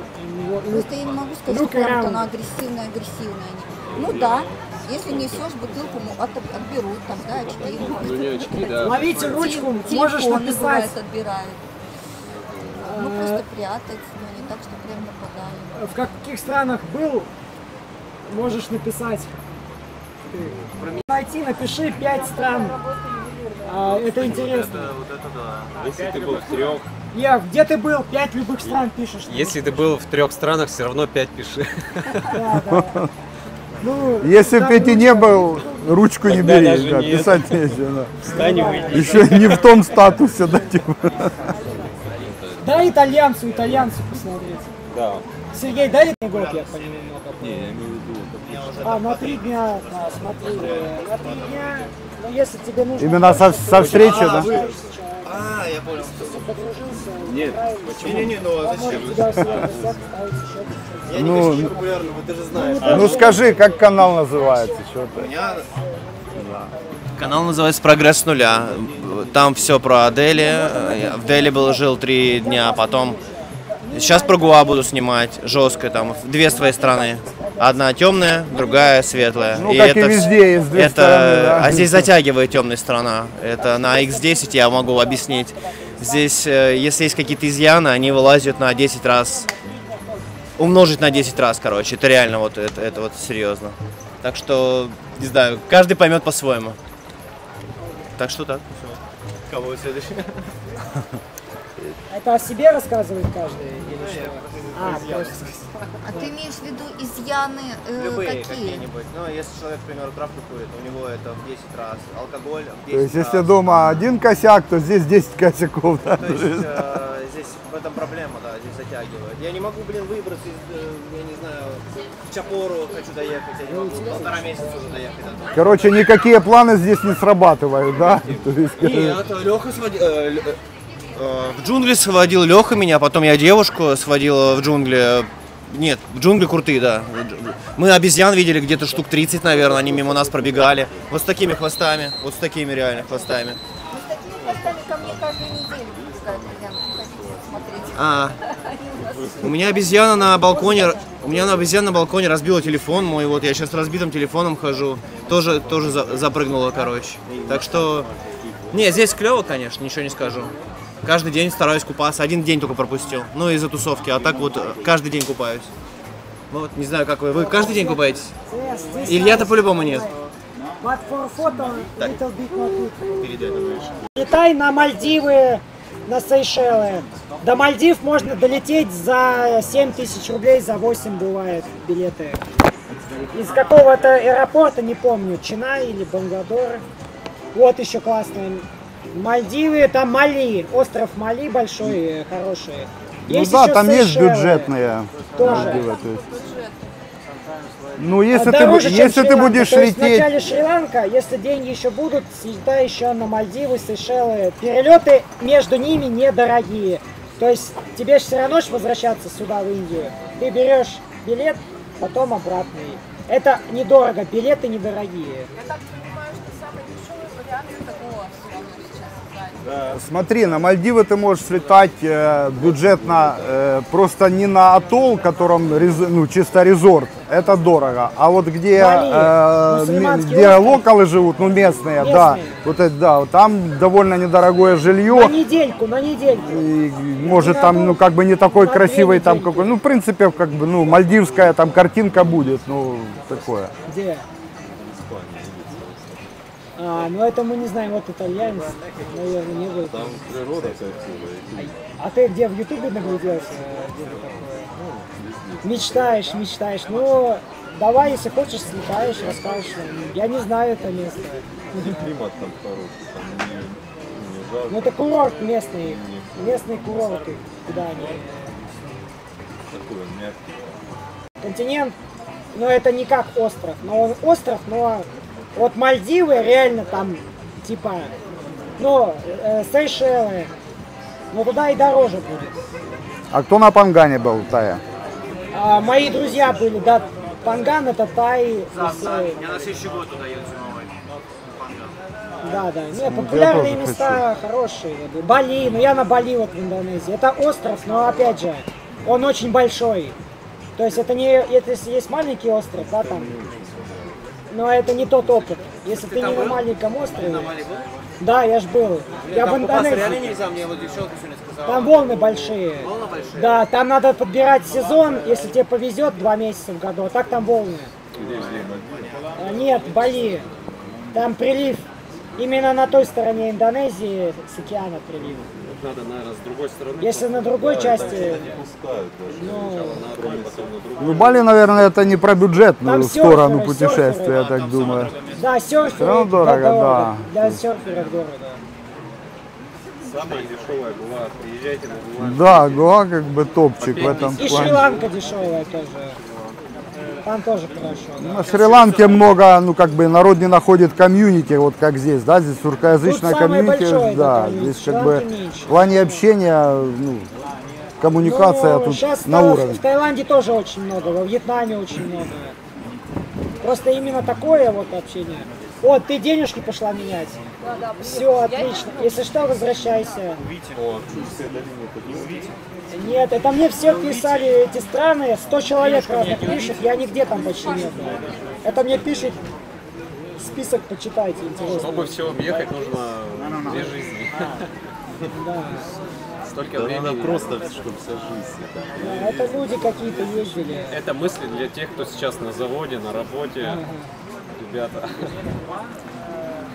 Просто я не могу сказать, что прям она агрессивная, агрессивная. Ну да, если несешь бутылку, от- отберут там, да, очки. Ну не очки, да. Ловите ручку, можешь написать. бывает, отбирают. Ну А, просто прятать, но не так, что прям нападали. В каких странах был, можешь написать. Найти, напиши пять стран. А, это интересно. Если ты был в трех, Я, где ты был? Пять любых стран пишешь. если ты был в трех странах, все равно пять пиши. Да, да. Ну, Если там Пети не ручка- был, ручку не бери, да, писать нельзя. да. Встань и выйди. Еще не в том статусе, да, типа. Дай итальянцу, итальянцу посмотреть. Да. Сергей, дай мне год, я понимаю. Не, я имею в виду. А, на три дня, да, смотри. э, На три дня, ну если тебе нужно... Именно со, со встречи, да? А, я понял. Нет, Не-не-не, ну а зачем? Своих гостях ставить еще Я не Ну, очень популярный, вы даже знаешь. Ну скажи, как канал называется, что У ты? меня Канал называется «Прогресс с нуля». Там все про Дели. В Дели был, жил три дня, потом... Сейчас про Гуа буду снимать, жестко, там, две свои страны. Одна темная, другая светлая. Ну, как и вс- везде, есть две это, стороны, да. А здесь затягивает темная сторона. Это на X10 я могу объяснить. Здесь, э, если есть какие-то изъяны, они вылазят на 10 раз. Умножить на 10 раз, короче. Это реально вот, это, это вот серьезно. Так что, не знаю, каждый поймет по-своему. Так что так. Кого следующий? Это о себе рассказывает каждый или что? А, просто. А ты имеешь в виду изъяны э, Любые какие? какие-нибудь. Ну, если человек, к примеру, травку курит, у него это в 10 раз. Алкоголь в 10 То есть, если раз. дома один косяк, то здесь 10 косяков, да? То есть э, здесь в этом проблема, да, здесь затягивает. Я не могу, блин, выбраться из, э, я не знаю, в Чапору хочу доехать, я не могу, полтора месяца уже доехать. до туда. Короче, никакие планы здесь не срабатывают, да? То есть, Нет, Леха сводил... э, э, в джунгли сводил Леха меня, потом я девушку сводил в джунгли. Нет, в джунгли крутые, да. Мы обезьян видели где-то штук 30, наверное, они мимо нас пробегали. Вот с такими хвостами, вот с такими реально хвостами. Ну, с такими хвостами ко мне каждую неделю пускают, прям хотите смотреть. А, у меня обезьяна на балконе, у меня на обезьяна на балконе разбила телефон мой, вот я сейчас с разбитым телефоном хожу, тоже, тоже за- запрыгнула, короче. Так что, не, здесь клево, конечно, ничего не скажу. Каждый день стараюсь купаться, один день только пропустил, ну из-за тусовки, а так вот э, каждый день купаюсь. Вот, не знаю, как вы, вы каждый день купаетесь? Илья-то по-любому нет. But for photo, little bit not good. Летай на Мальдивы, на Сейшелы. До Мальдив можно долететь за 7 тысяч рублей, за 8 бывает билеты. Из какого-то аэропорта, не помню, Чина или Бангладор. Вот еще классные. Мальдивы, там Мали, остров Мали большой, э, хороший. Ну Есть да, еще там есть Сейшелы. бюджетные Тоже. Мальдивы, то есть. Ну, если А ты, дороже, чем если ты будешь То есть лететь... вначале Шри-Ланка, если деньги еще будут, слетай еще на Мальдивы, Сейшелы. Перелеты между ними недорогие. То есть тебе все равно ж возвращаться сюда, в Индию. Ты берешь билет, потом обратный. Это недорого, билеты недорогие. Я так понимаю, что самый дешевый вариант это Гоа все равно сейчас занят. Смотри, на Мальдивы ты можешь слетать э, бюджетно, э, просто не на атолл, котором рез- ну, чисто резорт, это дорого. А вот где, э, где остров. локалы живут, ну местные, да, Местные. вот это, да, вот там довольно недорогое На жилье. недельку, на недельку. И, может там, ну как бы не такой На красивый там какой, ну в принципе как бы, ну мальдивская там картинка будет, ну такое. Где? А, ну это мы не знаем, вот итальянец, наверное, не будет. Там природа красивая. А ты где, в Ютубе нагляделся? Где такое? Мечтаешь, мечтаешь. Ну, давай, если хочешь, слетаешь, расскажешь. Я не знаю это место. Климат там хороший, там не, не жарко. Ну, это курорт местный. Местные курорты, куда они. Такой он мягкий. Континент, ну, это не как остров. Но он остров, но вот Мальдивы реально там, типа, ну, э, Сейшелы. Но туда и дороже будет. А кто на Пангане был, Тая? А, мои друзья были, да, Панган это Тай. Я на следующий год туда еду. Да, да. Не, популярные тоже места хорошие. Бали, ну я на Бали вот в Индонезии. Это остров, но опять же, он очень большой. То есть это не, это есть маленький остров, да, там. Но это не тот опыт. Если ты, не на маленьком острове. Да, я ж был. Я в реально Индонезии. нельзя, мне вот девчонка сегодня сказала. Там волны большие. Волны большие? Да, там надо подбирать сезон, если тебе повезет, два месяца в году, а так там волны. А, Нет, Бали. Там прилив. Именно на той стороне Индонезии с океана прилив. Надо, наверное, с другой стороны. Если на другой части, Пускают даже. ну, Потом на другую. Ну Бали, наверное, это не про бюджетную Там сторону серферы, путешествия, серферы. я так думаю. да, серферы равно дорого, да. Для серферов дорого. Самая дешевая была. Приезжайте на Гуа. Да, Гоа как бы топчик в этом И плане. Шри-Ланка дешевая тоже. Там тоже хорошо. да. На Шри-Ланке много, ну как бы народ не находит комьюнити, вот как здесь, да, здесь туркоязычное Тут комьюнити, большое да, здесь как бы меньше. в плане общения, ну, коммуникация Ну, тут сейчас на уровне. В Таиланде тоже очень много, во Вьетнаме очень много. Просто именно такое вот общение. Вот, ты денежки пошла менять. Да, да, Все, отлично. Если что, возвращайся. Нет, это мне все писали эти страны, 100 человек разных пишут, я нигде там почти не был. Это мне пишут, список почитайте, интересно. Чтобы все объехать, нужно две жизни. Да. Столько Да надо времени. просто, чтобы вся жизнь. Да, это люди какие-то ездили. Это мысли для тех, кто сейчас на заводе, на работе. Ребята.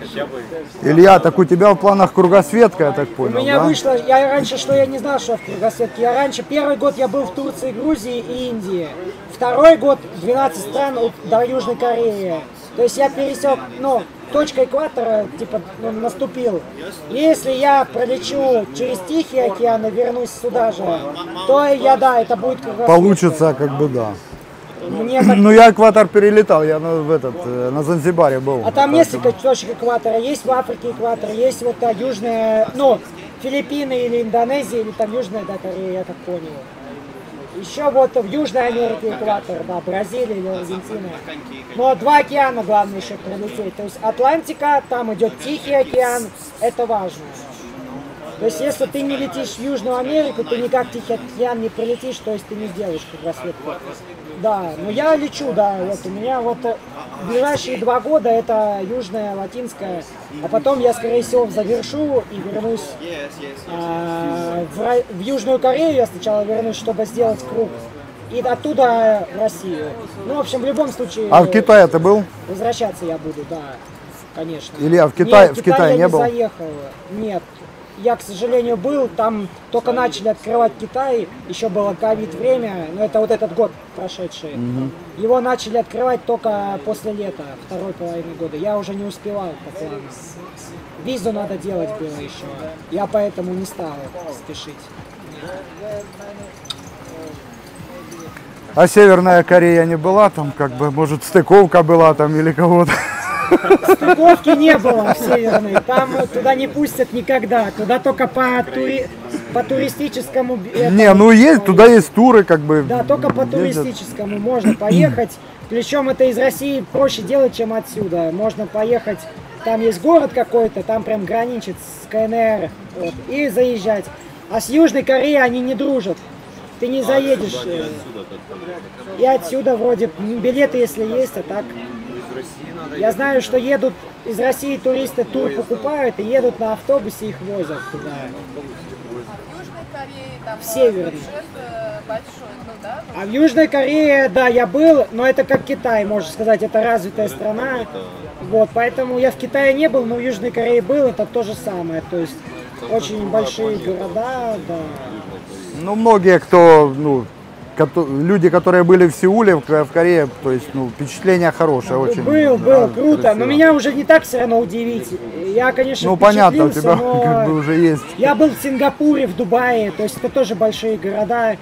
Хотя бы. Илья, так у тебя в планах кругосветка, я так У понял, меня да? вышло, я раньше, что я не знал, что в кругосветке. Я раньше, первый год я был в Турции, Грузии и Индии. Второй год 12 стран до Южной Кореи. То есть я пересек, ну, точка экватора, типа, ну, наступил. Если я пролечу через Тихий океан и вернусь сюда же, то я, да, это будет кругосветка. Получится, как бы, да. Мне так- Ну, я экватор перелетал, я на, в этот, э, на Занзибаре был. А там несколько точек экватора. Есть в Африке экватор, есть вот та южная, ну, Филиппины или Индонезия, или там Южная да, Корея, я так понял. Еще вот в Южной Америке экватор, да, Бразилия или Аргентина. Но два океана главное еще пролететь. То есть Атлантика, там идет Тихий океан, это важно. То есть если ты не летишь в Южную Америку, ты никак Тихий океан не пролетишь, то есть ты не сделаешь кругосветку. Да, но я лечу, да, вот у меня вот э, ближайшие два года это Южная, Латинская, а потом я, скорее всего, завершу и вернусь а, в, в Южную Корею, я сначала вернусь, чтобы сделать круг, и оттуда в Россию. Ну, в общем, в любом случае... А в Китае ты был? Возвращаться я буду, да. конечно. Илья, в Китай- Нет, в Китай я не не был? заехал. Нет. Я, к сожалению, был, там только начали открывать Китай, еще было ковид время, но это вот этот год прошедший. Его начали открывать только после лета, второй половины года. Я уже не успевал по плану. Визу надо делать было еще. Я поэтому не стал спешить. А Северная Корея не была там, как бы, может, стыковка была там или кого-то? Стыковки не было в Северной. Там туда не пустят никогда. Туда только по, тури- по туристическому... этому Не, ну есть, туда есть туры, как бы. Да, только по ездят. туристическому можно поехать. Причем это из России проще делать, чем отсюда. Можно поехать, там есть город какой-то, там прям граничит с КНР, вот, и заезжать. А с Южной Кореей они не дружат. Ты не заедешь. э, И отсюда вроде билеты, если есть, а так. Я знаю, что едут из России туристы тур покупают и едут на автобусе, их возят туда. В Южной Корее там В Северной. бюджет э, большой, ну да, А в Южной Корее, да, я был, но это как Китай, можно сказать, это развитая страна. Вот, поэтому я в Китае не был, но в Южной Корее был, это то же самое. То есть очень большие города, да. Ну, многие, кто, ну, люди, которые были в Сеуле, в, Ко- в Корее, то есть, ну, впечатление хорошее очень. был, был, Да, круто. Но красиво. меня уже не так все равно удивить. Я, конечно, Ну, понятно, у тебя но как бы уже есть. Я был в Сингапуре, в Дубае, то есть это тоже большие города.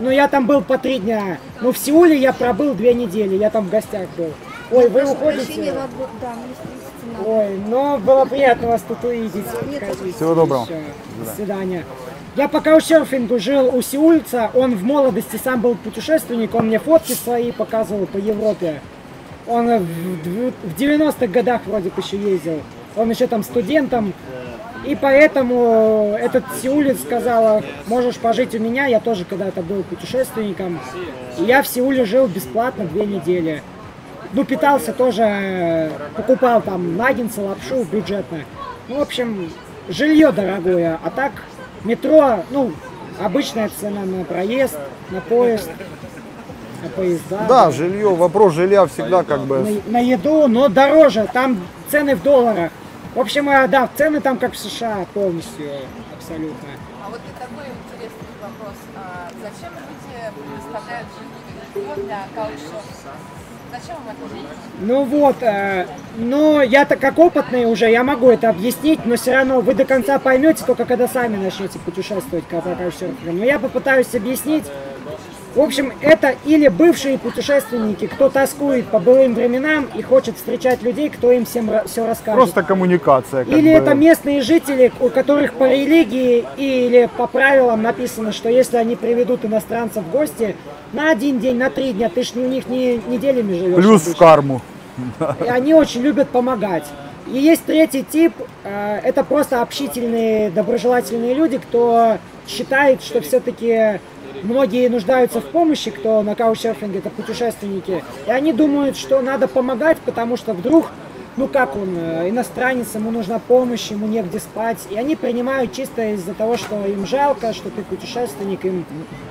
Но я там был по три дня. Но в Сеуле я пробыл две недели, я там в гостях был. Ой, вы уходите? да. Ой, но было приятно вас тут увидеть. Всего доброго. До свидания. Я по каучсерфингу жил у сеульца, он в молодости сам был путешественник, он мне фотки свои показывал по Европе. Он в 90-х годах вроде бы еще ездил. Он еще там студентом. И поэтому этот сеулец сказал, можешь пожить у меня, я тоже когда-то был путешественником. И я в Сеуле жил бесплатно две недели. Ну, питался тоже, э, покупал там наггинсы, лапшу бюджетно. Ну, в общем, жилье дорогое, а так метро, ну, обычная цена на проезд, на поезд, на поезда. Да, жилье, вопрос жилья всегда как бы. На, на еду, но дороже, там цены в долларах. В общем, э, да, цены там как в США полностью, абсолютно. А вот и такой интересный вопрос. А зачем люди предоставляют жилье для каучсерфинга? Ну вот, э, но я-то как опытный уже, я могу это объяснить, но все равно вы до конца поймете, только когда сами начнете путешествовать по каучсерфингу. Но я попытаюсь объяснить. В общем, это или бывшие путешественники, кто тоскует по былым временам и хочет встречать людей, кто им всем все расскажет. Просто коммуникация. Или бы. это местные жители, у которых по религии или по правилам написано, что если они приведут иностранцев в гости на один день, на три дня, ты ж у них не неделями живешь. Плюс в обычно. карму. И они очень любят помогать. И есть третий тип, э, это просто общительные, доброжелательные люди, кто считает, что все-таки многие нуждаются в помощи, кто на каучсерфинге, это путешественники. И они думают, что надо помогать, потому что вдруг, ну как он, э, иностранец, ему нужна помощь, ему негде спать. И они принимают чисто из-за того, что им жалко, что ты путешественник, им...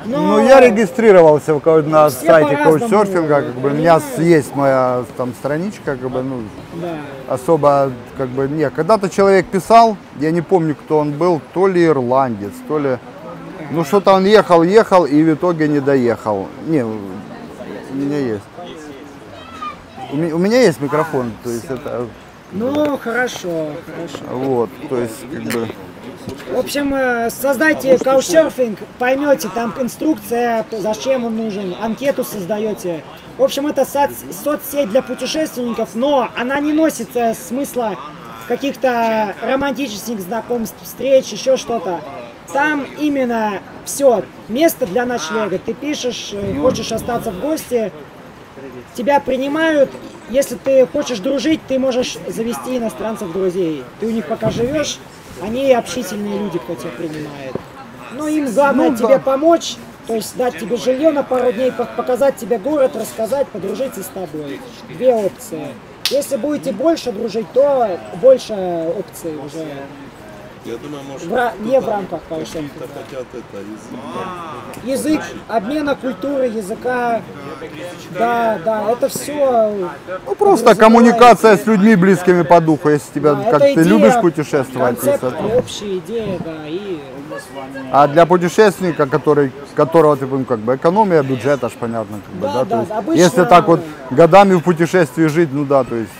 Но... Ну, я регистрировался в ко- на Все сайте коучсерфинга, как бы, у меня есть моя там страничка, как бы, ну, Да. особо, как бы, не, когда-то человек писал, я не помню, кто он был, то ли ирландец, то ли, ну, что-то он ехал, ехал и в итоге не доехал. Не, у меня есть. У ме- у меня есть микрофон, то есть это, Ну, хорошо, хорошо. вот, то есть, как бы, В общем, э, создайте каучсерфинг, поймете, там инструкция, зачем он нужен, анкету создаете. В общем, это соц- соцсеть для путешественников, но она не носит смысла каких-то романтических знакомств, встреч, еще что-то. Там именно все, место для ночлега. Ты пишешь, э, хочешь остаться в гости, тебя принимают. Если ты хочешь дружить, ты можешь завести иностранцев друзей. Ты у них пока живешь, они общительные люди, кто тебя принимает. Но им главное Ну, тебе да. помочь, то есть дать тебе жилье на пару дней, по- показать тебе город, рассказать, подружиться с тобой. Две опции. Если будете больше дружить, то больше опций уже. Я думаю, может, В ра- не в рамках да. хотят это, язык. Язык, обмена культуры, языка. Да, да, это все. Ну, просто коммуникация с людьми близкими по духу, если тебя, Да, как ты идея, любишь путешествовать. Концепт, общая идея, да, и А для путешественника, который, которого ты ну, как бы экономия бюджета, ж понятно, как бы, Да, да, да, то есть, обычно- если так вот годами в путешествии жить, ну да, то есть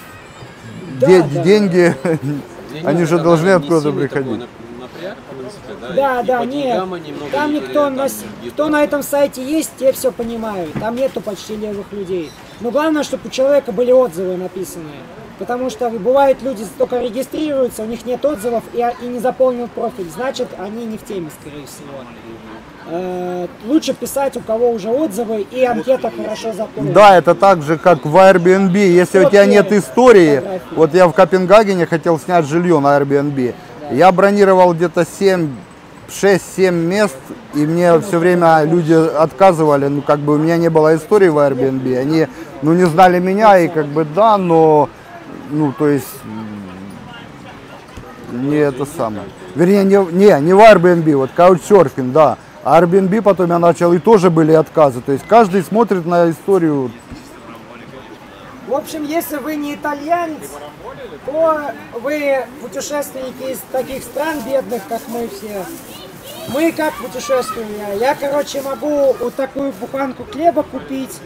Да, де- да. Деньги они же должны откуда приходить. нап- напряг, в принципе, да, Да, и да, по нет. Там никто, на, кто на этом сайте есть, те все понимают. Там нету почти левых людей. Но главное, чтобы у человека были отзывы написанные. Потому что бывает люди только регистрируются, у них нет отзывов и, и не заполнен профиль. Значит, они не в теме, скорее всего. Э, лучше писать, у кого уже отзывы и анкета хорошо заполнена. Да, это так же, как в Airbnb. Если у тебя нет истории, Фотографии. вот я в Копенгагене хотел снять жилье на Airbnb. Я бронировал где-то 7, 6-7 мест, и мне все время люди отказывали, ну как бы у меня не было истории в Airbnb, они ну не знали меня, и как бы да, но ну то есть не это самое. Вернее, не, не, не в Airbnb, вот Couchsurfing, да. А Airbnb потом я начал, и тоже были отказы. То есть каждый смотрит на историю. В общем, если вы не итальянец, то вы путешественники из таких стран бедных, как мы все. Мы как путешествуем? Я, короче, могу вот такую буханку хлеба купить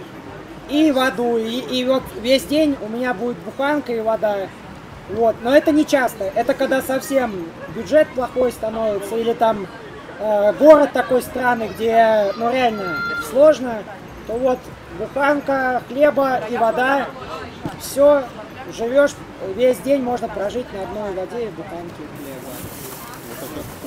и воду. И, и вот весь день у меня будет буханка и вода. Вот. Но это не часто. Это когда совсем бюджет плохой становится или там э, город такой странный, где ну реально сложно, то вот буханка хлеба и вода, все, живешь, весь день можно прожить на одной воде и буханке хлеба.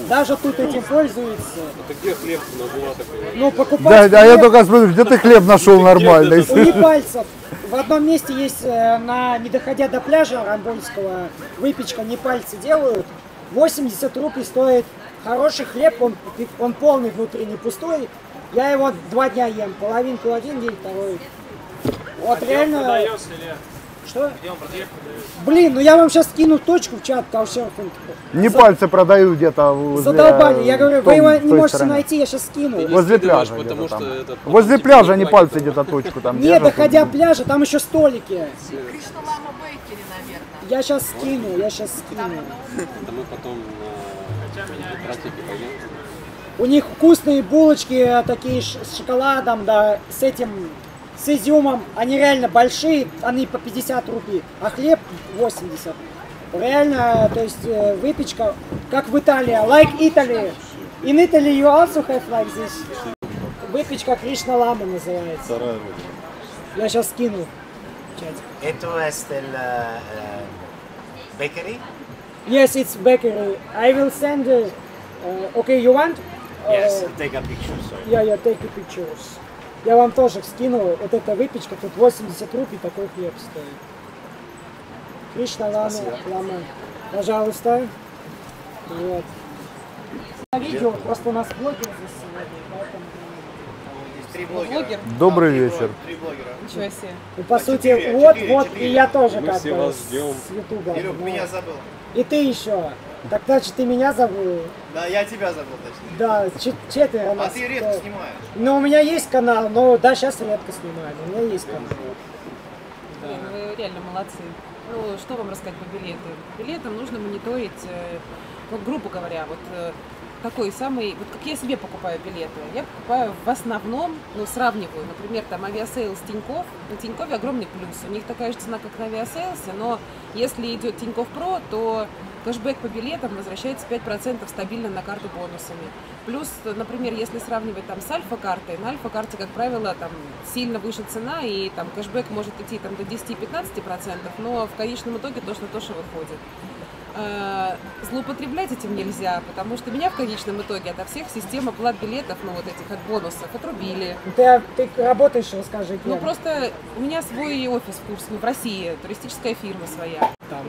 Даже тут этим пользуются. Это где хлеб на была? Ну, покупать Да, да, я хлеб- только смотрю, где ты хлеб нашел нормальный. у непальцев. В одном месте есть, э, на, не доходя до пляжа Рамбольского, выпечка непальцы делают. 80 рублей стоит хороший хлеб, он, он полный внутри, не пустой. Я его два дня ем, половинку один день, второй. Вот реально... Что? Блин, ну я вам сейчас скину точку в чат каучсерфинг. Не пальцы продаю где-то Задолбали. Я говорю, в вы том- его не можете стороне. найти, я сейчас скину. Возле пляжа потому где-то что там. это Возле тебе пляжа не пальцы где-то точку там Не держат. доходя пляжа, там еще столики. Кришна Лама Бейкери, наверное. Я сейчас скину, я сейчас скину. Это мы потом пойдем. У них вкусные булочки э, такие с шоколадом, да, с этим, с изюмом. Они реально большие, они по 50 рублей, а хлеб 80. Реально, то есть э, выпечка, как в Италии, like Italy. In Italy you also have like this. Выпечка Кришна Лама называется. Вторая вроде. Я сейчас скину в чате. Esto es el uh, uh, bakery. Yes, it's bakery. I will send. Uh, uh, okay, you want? Yes, Uh, I'll take a picture. Sorry. Я, я take a pictures. Я вам тоже скину. Вот эта выпечка, тут 80 рублей такой хлеб стоит. Кришна лама, лама. Пожалуйста. Вот. На видео, просто у нас блогер здесь. Блогер? Добрый вечер. Ничего себе. Ну, по сути, вот, вот, и я тоже Мы как все бы вас с ждем. с Ютуба. Ну. меня забыл. И ты еще. Так значит, ты меня забыл. Да, я тебя забыл, точнее. Да, чет- четверо А ты редко кто- снимаешь. Ну, у меня есть канал, но да, сейчас редко снимаю, но у меня есть канал. Блин, вы реально молодцы. Ну, что вам рассказать по билетам? Билетам нужно мониторить, э, вот грубо говоря, вот такой самый, вот как я себе покупаю билеты. Я покупаю в основном, ну, сравниваю, например, там Aviasales, Тинькофф. На Тинькове огромный плюс. У них такая же цена, как на Aviasales е, но если идет Тинькофф Про, то кэшбэк по билетам возвращается 5% стабильно на карту бонусами. Плюс, например, если сравнивать там с альфа-картой, на альфа-карте, как правило, там сильно выше цена, и там кэшбэк может идти там до 10-15%, но в конечном итоге то, что то, что выходит. Э, Злоупотреблять этим нельзя, потому что меня в конечном итоге ото всех систем оплат билетов, ну вот этих от бонусов, отрубили. Ты, ты работаешь, расскажи, Ну кем? просто у меня свой офис в Курске, ну, в России, туристическая фирма своя. Там.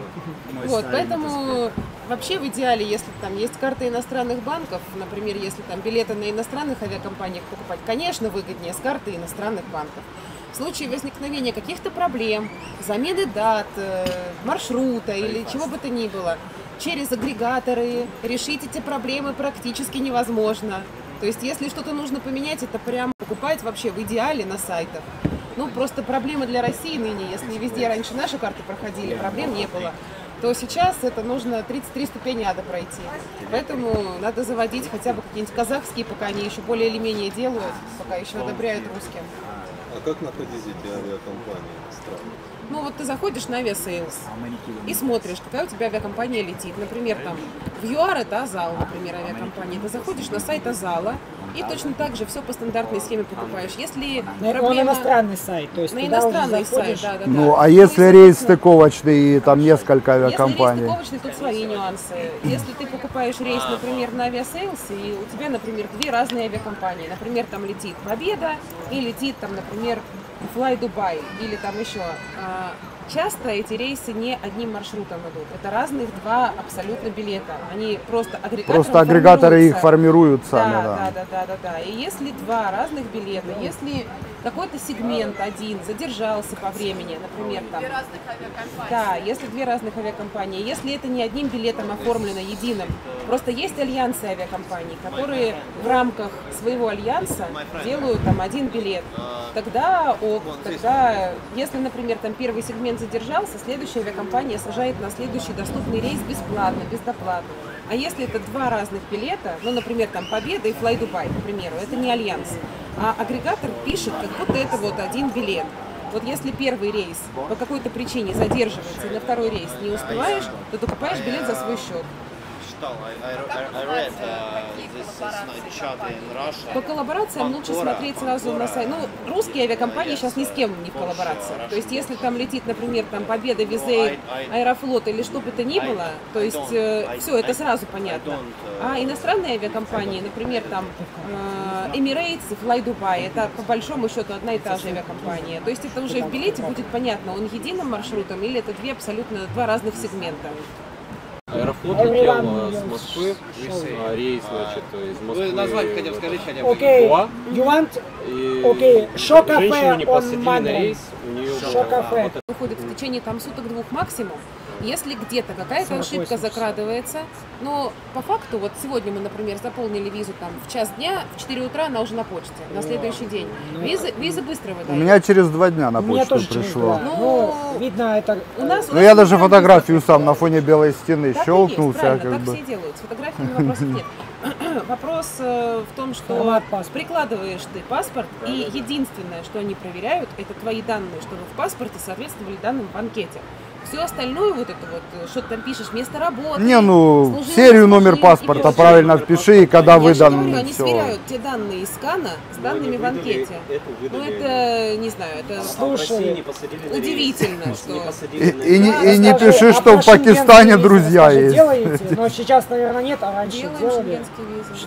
Вот, поэтому вообще в идеале, если там есть карты иностранных банков, например, если там билеты на иностранных авиакомпаниях покупать, конечно, выгоднее с карты иностранных банков. В случае возникновения каких-то проблем, замены дат, э, маршрута или чего бы то ни было, через агрегаторы решить эти проблемы практически невозможно. То есть, если что-то нужно поменять, это прям покупать вообще в идеале на сайтах. Ну, просто проблемы для России ныне, если везде раньше наши карты проходили, проблем не было, то сейчас это нужно 33 ступени ада пройти. Поэтому надо заводить хотя бы какие-нибудь казахские, пока они еще более или менее делают, пока еще одобряют русским. А как находить эти авиакомпании страны? Ну вот ты заходишь на Aviasales и смотришь, какая у тебя авиакомпания летит. Например, там в ЮАР это Азал, например, авиакомпания. Ты заходишь на сайт Азала и точно так же все по стандартной схеме покупаешь. Если Ну, Он проблема... иностранный сайт, то есть На иностранный заходишь. сайт, да, да, Ну, да. а Ну, если рейс естественно, стыковочный и там несколько Если рейс авиакомпаний? стыковочный, тут свои нюансы. Если ты покупаешь рейс, например, на Aviasales, и у тебя, например, две разные авиакомпании. Например, там летит Победа и летит там, например, Fly Dubai или там еще. а, Часто эти рейсы не одним маршрутом идут. Это разных два абсолютно билета. Они просто агрегатором Просто агрегаторы их формируются. формируют сами, да, да. да, да, да, да, да. И если два разных билета, если какой-то сегмент один задержался по времени, например, там, Две разных авиакомпании. да, если две разных авиакомпании, если это не одним билетом оформлено единым, просто есть альянсы авиакомпаний, которые в рамках своего альянса делают там один билет, тогда ок, тогда, если, например, там первый сегмент задержался, следующая авиакомпания сажает на следующий доступный рейс бесплатно, без доплаты. А если это два разных билета, ну, например, там Победа и Fly Dubai, к примеру, это не альянс, а агрегатор пишет, как будто это вот один билет. Вот если первый рейс по какой-то причине задерживается, и на второй рейс не успеваешь, то ты покупаешь билет за свой счет. Читал, I, I, I read uh, this is not chat in Russia. По коллаборациям лучше смотреть сразу на сайт. Ну, русские авиакомпании сейчас ни с кем не в коллаборации. То есть, если там летит, например, там Победа, Визей, Аэрофлот или что бы то ни было, то есть все, это сразу понятно. А иностранные авиакомпании, например, там э, Emirates Fly Dubai, это по большому счету одна и та же авиакомпания. То есть это уже в билете будет понятно, он единым маршрутом или это две абсолютно два разных сегмента. Аэрофлот летел э, с Москвы, а, рейс, значит, из Москвы. Вы название хотя бы скажите хотя бы. Окей, you want? Окей, шок-кафе женщину не посадили на рейс, у нее вот это выходит в течение там суток-двух максимум. Если где-то какая-то 48 ошибка часов. закрадывается, но по факту, вот сегодня мы, например, заполнили визу там в час дня, в 4 утра она уже на почте, на следующий день. Визы, визы быстро У выдают. меня через два дня на У почту тоже через пришло. Ну, Ну, видно, это... У нас, у Ну нас я даже фотографию быстро сам на фоне белой стены Так щелкнулся, есть, правильно, как так бы. все делают. С фотографиями вопросов нет. Вопрос э, в том, что прикладываешь ты паспорт, и единственное, что они проверяют, это твои данные, чтобы в паспорте соответствовали данным в анкете. Все остальное, вот это вот, э, что ты там пишешь, место работы, Не, ну, служил серию, номер и паспорта правильно впиши, и когда Я же говорю, выдан они все. сверяют те данные из скана с данными в анкете. Ну это, не знаю, это Слушай, удивительно, что... И, и не, Я и не пиши, а что в Пакистане друзья есть. Делаете? Но сейчас, наверное, нет, а раньше Делаем делали.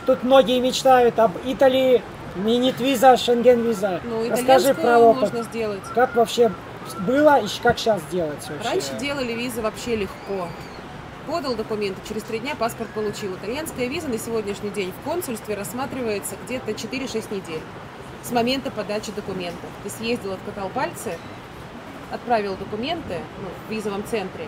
Тут многие мечтают об Италии, минит виза, шенген виза. Ну, Расскажи про опыт. можно сделать. Как вообще было и как сейчас делать вообще? Раньше делали визы вообще легко. Подал документы, через три дня паспорт получил. Итальянская виза на сегодняшний день в консульстве рассматривается где-то 4-6 недель с момента подачи документов. Ты съездил, откатал пальцы, отправил документы ну, в визовом центре,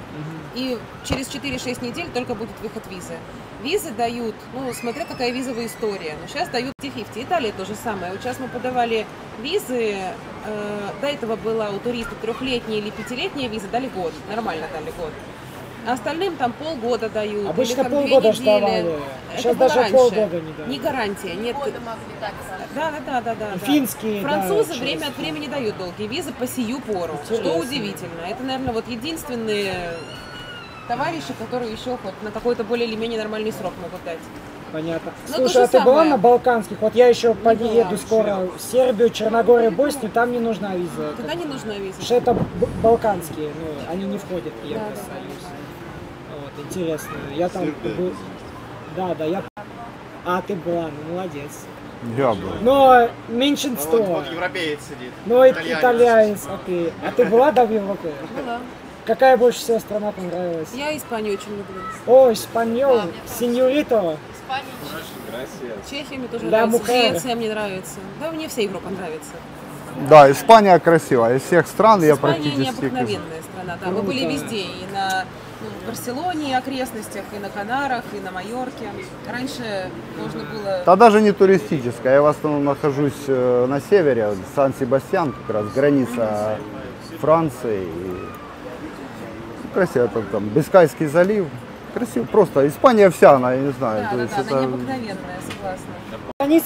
и через 4-6 недель только будет выход визы. Визы дают, ну, смотря какая визовая история. Но сейчас дают 50-50. Италия то же самое. Вот сейчас мы подавали визы, э, до этого была у туристов трехлетняя или пятилетняя виза, дали год, нормально дали год. А остальным там полгода дают. Обычно или там две полгода недели. ждавали. Это Сейчас даже раньше. полгода не дают. Не гарантия, нет. Годы могли дать. Да, да, да, да, да. да. Финские, да, Французы через- время от времени дают долгие визы по сию пору, что Интересно. удивительно. Это, наверное, вот единственные товарищи, которые еще хоть на какой-то более или менее нормальный срок могут дать. Понятно. Ну, Слушай, а ты была самое. на Балканских? Вот я еще поеду была. скоро в Сербию, Черногорию, Боснию, там не нужна виза. Туда не нужна виза. Потому что это балканские, ну, они не входят в Да, Евросоюз. да, Вот, интересно. Я там был... Да, да, я... А, ты была, ну, молодец. Я был. Но меньшинство. Вот, вот европеец сидит. Ну, итальянец. итальянец, окей. А ты была, да, в Европе? Была. Какая больше всего страна понравилась? Я Испанию очень люблю. О, испаньол, сеньорито. Испания. Чехия мне тоже Ля нравится. Мухер. Греция мне нравится. Да, мне вся Европа нравится. Да, Испания красивая. Из всех стран я Испания практически... необыкновенная страна, да. Мы были Круто. везде. И на ну, в Барселоне и окрестностях, и на Канарах, и на Майорке. Раньше можно было... Да даже не туристическая. Я в основном нахожусь э, на севере, Сан-Себастьян, как раз граница Франции. И... Красиво там, там Бискайский залив. Красиво, просто Испания вся, она, я не знаю. Да, то да, есть да, это- она необыкновенная, согласна. Они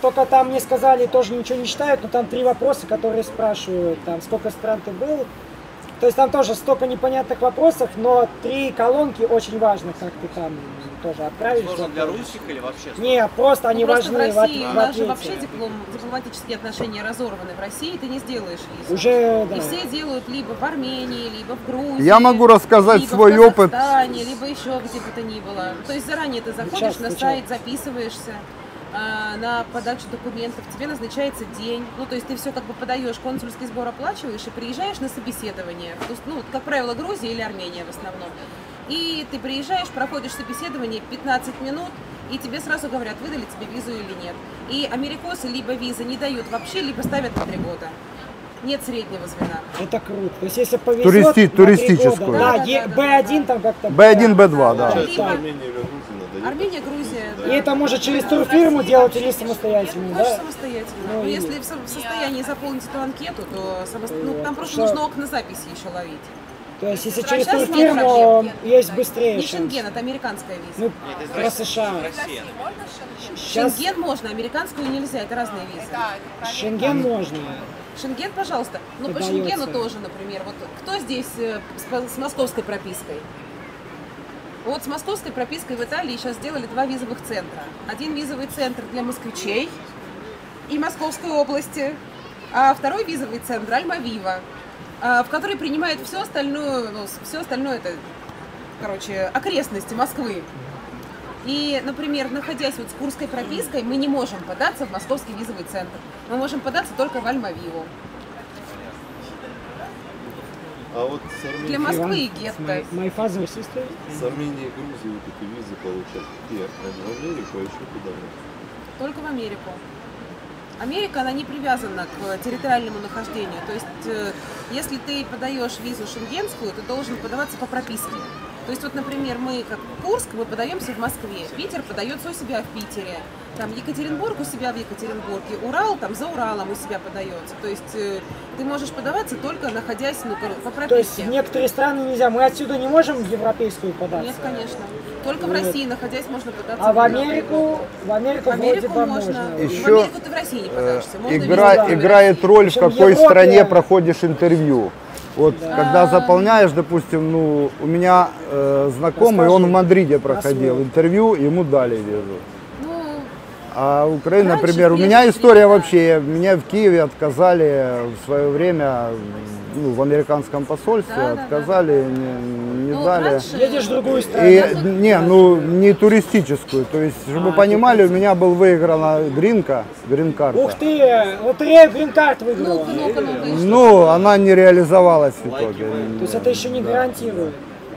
только там мне сказали, тоже ничего не читают, но там три вопроса, которые спрашивают, там, сколько стран ты был. То есть там тоже столько непонятных вопросов, но три колонки очень важно, как ты там тоже отправишь. Сложно для русских или вообще? Не, просто они Ну, просто важны в в, России, в у нас же вообще диплом, дипломатические отношения разорваны. В России ты не сделаешь визу. Уже, да. И все делают либо в Армении, либо в Грузии. Я могу рассказать либо свой в опыт. Либо еще где бы то ни было. То есть заранее ты заходишь Сейчас, на сейчас. сайт, записываешься на подачу документов, тебе назначается день, ну то есть ты все как бы подаешь, консульский сбор оплачиваешь и приезжаешь на собеседование, То есть, ну, как правило, Грузия или Армения в основном. И ты приезжаешь, проходишь собеседование 15 минут, и тебе сразу говорят, выдали тебе визу или нет. И америкосы либо визы не дают вообще, либо ставят на три года. Нет среднего звена. Это круто. То есть если повезет, Туристи- туристическую. года. Да, Е- B1 там как-то. B1, B2, да. Так. Либо Армения Грузия. И да. это может через турфирму делать или самостоятельно, да? самостоятельно. Ну Но и- если в со- в состоянии заполнить эту анкету, то самос- ну, там просто Что- нужно окна записи еще ловить. То есть если через нет турфирму проблем. есть быстрее Не. Шенген, это американская виза. Ну, про США. Сейчас Шенген можно, американскую нельзя, это разные визы. Шенген можно. Шенген, пожалуйста. Ну, по. Шенгену тоже, например. Вот кто здесь э, с московской пропиской? Вот с московской пропиской в Италии сейчас сделали два визовых центра. Один визовый центр для москвичей и Московской области, а второй визовый центр Альма-Вива, а, в который принимают все остальное, ну, все остальное это, короче, окрестности Москвы. И, например, находясь вот с курской пропиской, мы не можем податься в московский визовый центр. Мы можем податься только в Альма-Виву. А вот с Арменией, Для Москвы и Гетто. My father sister. с Арменией и Грузией вот эти визы получать. Где? В Америку, а еще куда Только в Америку. Америка, она не привязана к территориальному нахождению. То есть, э, если ты подаешь визу шенгенскую, ты должен подаваться по прописке. То есть, вот, например, мы, как Курск, мы подаемся в Москве, Питер подается у себя в Питере, там Екатеринбург у себя в Екатеринбурге, Урал там за Уралом у себя подается. То есть, э, ты можешь подаваться только находясь ну, по То есть прописке. в некоторые страны нельзя. Мы отсюда не можем в европейскую податься. Нет, конечно. Только в Вот. России, находясь, можно податься. А в. Америку, в Америку, В Америку можно. можно. В Еще, Америку ты в России не подашься. Можно игра- в играет роль, в в какой Европе- стране проходишь интервью. Вот когда заполняешь, допустим, ну, у меня э, знакомый, он в Мадриде проходил интервью, ему дали визу. Ну, А Украина, Раньше, например, у меня история вообще, меня в Киеве отказали в свое время, ну, в американском посольстве, Да, да, да, отказали, не, не ну, дали. раньше- Едешь в другую страну. И не, ну не туристическую, то есть, чтобы А, вы понимали, у меня был выиграна гринка, грин-карта. Ух ты, лотерею грин-карт выиграла. Ну-ка. и что? Ну, она не реализовалась в итоге. То есть это еще не гарантирует.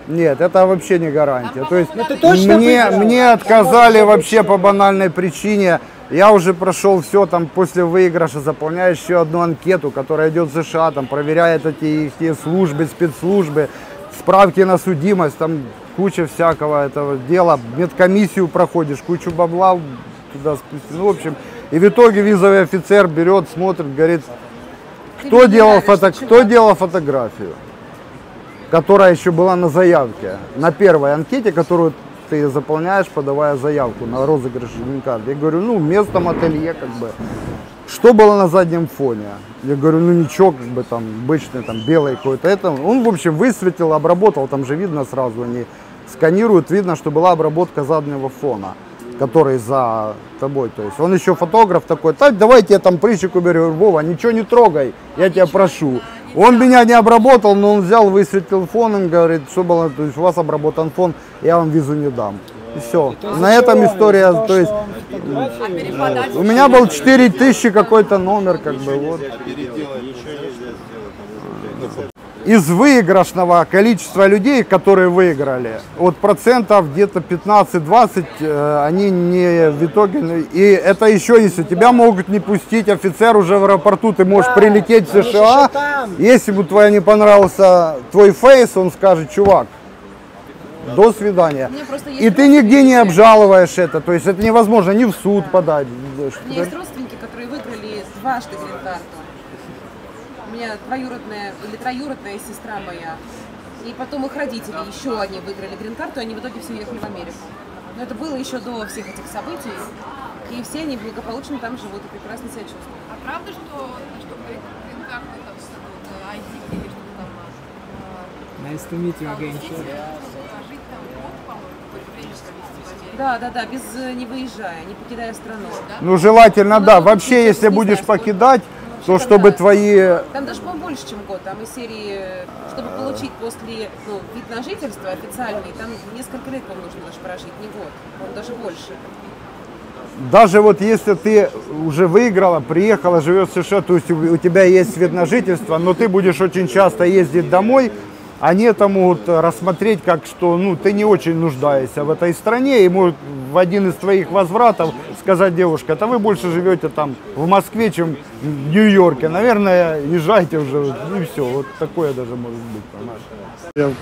Нет, это вообще не гарантия. То есть Ну ты точно мне, мне отказали вообще по банальной причине. Я уже прошел все, там после выигрыша заполняешь еще одну анкету, которая идет в США, там проверяет эти их службы, спецслужбы, справки на судимость, там куча всякого этого дела, медкомиссию проходишь, кучу бабла туда спустить. Ну, в общем, и в итоге визовый офицер берет, смотрит, говорит, кто делал, фото, кто делал фотографию, которая еще была на заявке, на первой анкете, которую ты заполняешь, подавая заявку на розыгрыш грин-карты. Я говорю, ну, местом ателье, как бы. Что было на заднем фоне? Я говорю, ну ничего, как бы там обычный, там белый какой-то. Это, он, в общем, высветил, обработал, там же видно сразу, они сканируют, видно, что была обработка заднего фона, который за тобой. То есть он еще фотограф такой, так, давайте я там прыщик уберу. Вова, ничего не трогай, я тебя прошу. Он меня не обработал, но он взял, высветил фон, он говорит, что было, то есть у вас обработан фон, я вам визу не дам. И все. На этом история, то есть у меня был 4000 какой-то номер, как бы вот. Из выигрышного количества людей, которые выиграли, от процентов где-то 15-20, э, они не в итоге, и это еще если тебя могут не пустить, офицер уже в аэропорту, ты можешь Да, прилететь в США, если бы твоя не понравился твой фейс, он скажет, чувак, До свидания. И ты нигде не обжалуешь это, то есть это невозможно ни в суд подать. У меня есть родственники, которые выиграли дважды грин-карту. Меня двоюродная или троюродная сестра моя. И потом их родители еще одни выиграли грин-карту, и они в итоге все уехали в Америку. Но это было еще до всех этих событий. И все они благополучно там живут и прекрасно себя чувствуют. А правда, что, чтобы грин-карту там ID или что там Nice to meet you again. Да, да, да, без э, не выезжая, не покидая страну. Ну, желательно, да. Вообще, если будешь покидать, то чтобы твои... Там даже, по-моему, больше, чем год. Там из серии, чтобы получить после ну, вид на жительство официальный, там несколько лет, по-моему, нужно даже прожить, не год, по-моему, даже больше. Даже вот если ты уже выиграла, приехала, живешь в США, то есть у у тебя есть вид на жительство, но ты будешь очень часто ездить домой, они это могут рассмотреть как, что ну, ты не очень нуждаешься в этой стране, и могут в один из твоих возвратов сказать, девушка, это вы больше живете там в Москве, чем в Нью-Йорке. Наверное, езжайте уже, и все. Вот такое даже может быть, понимаешь?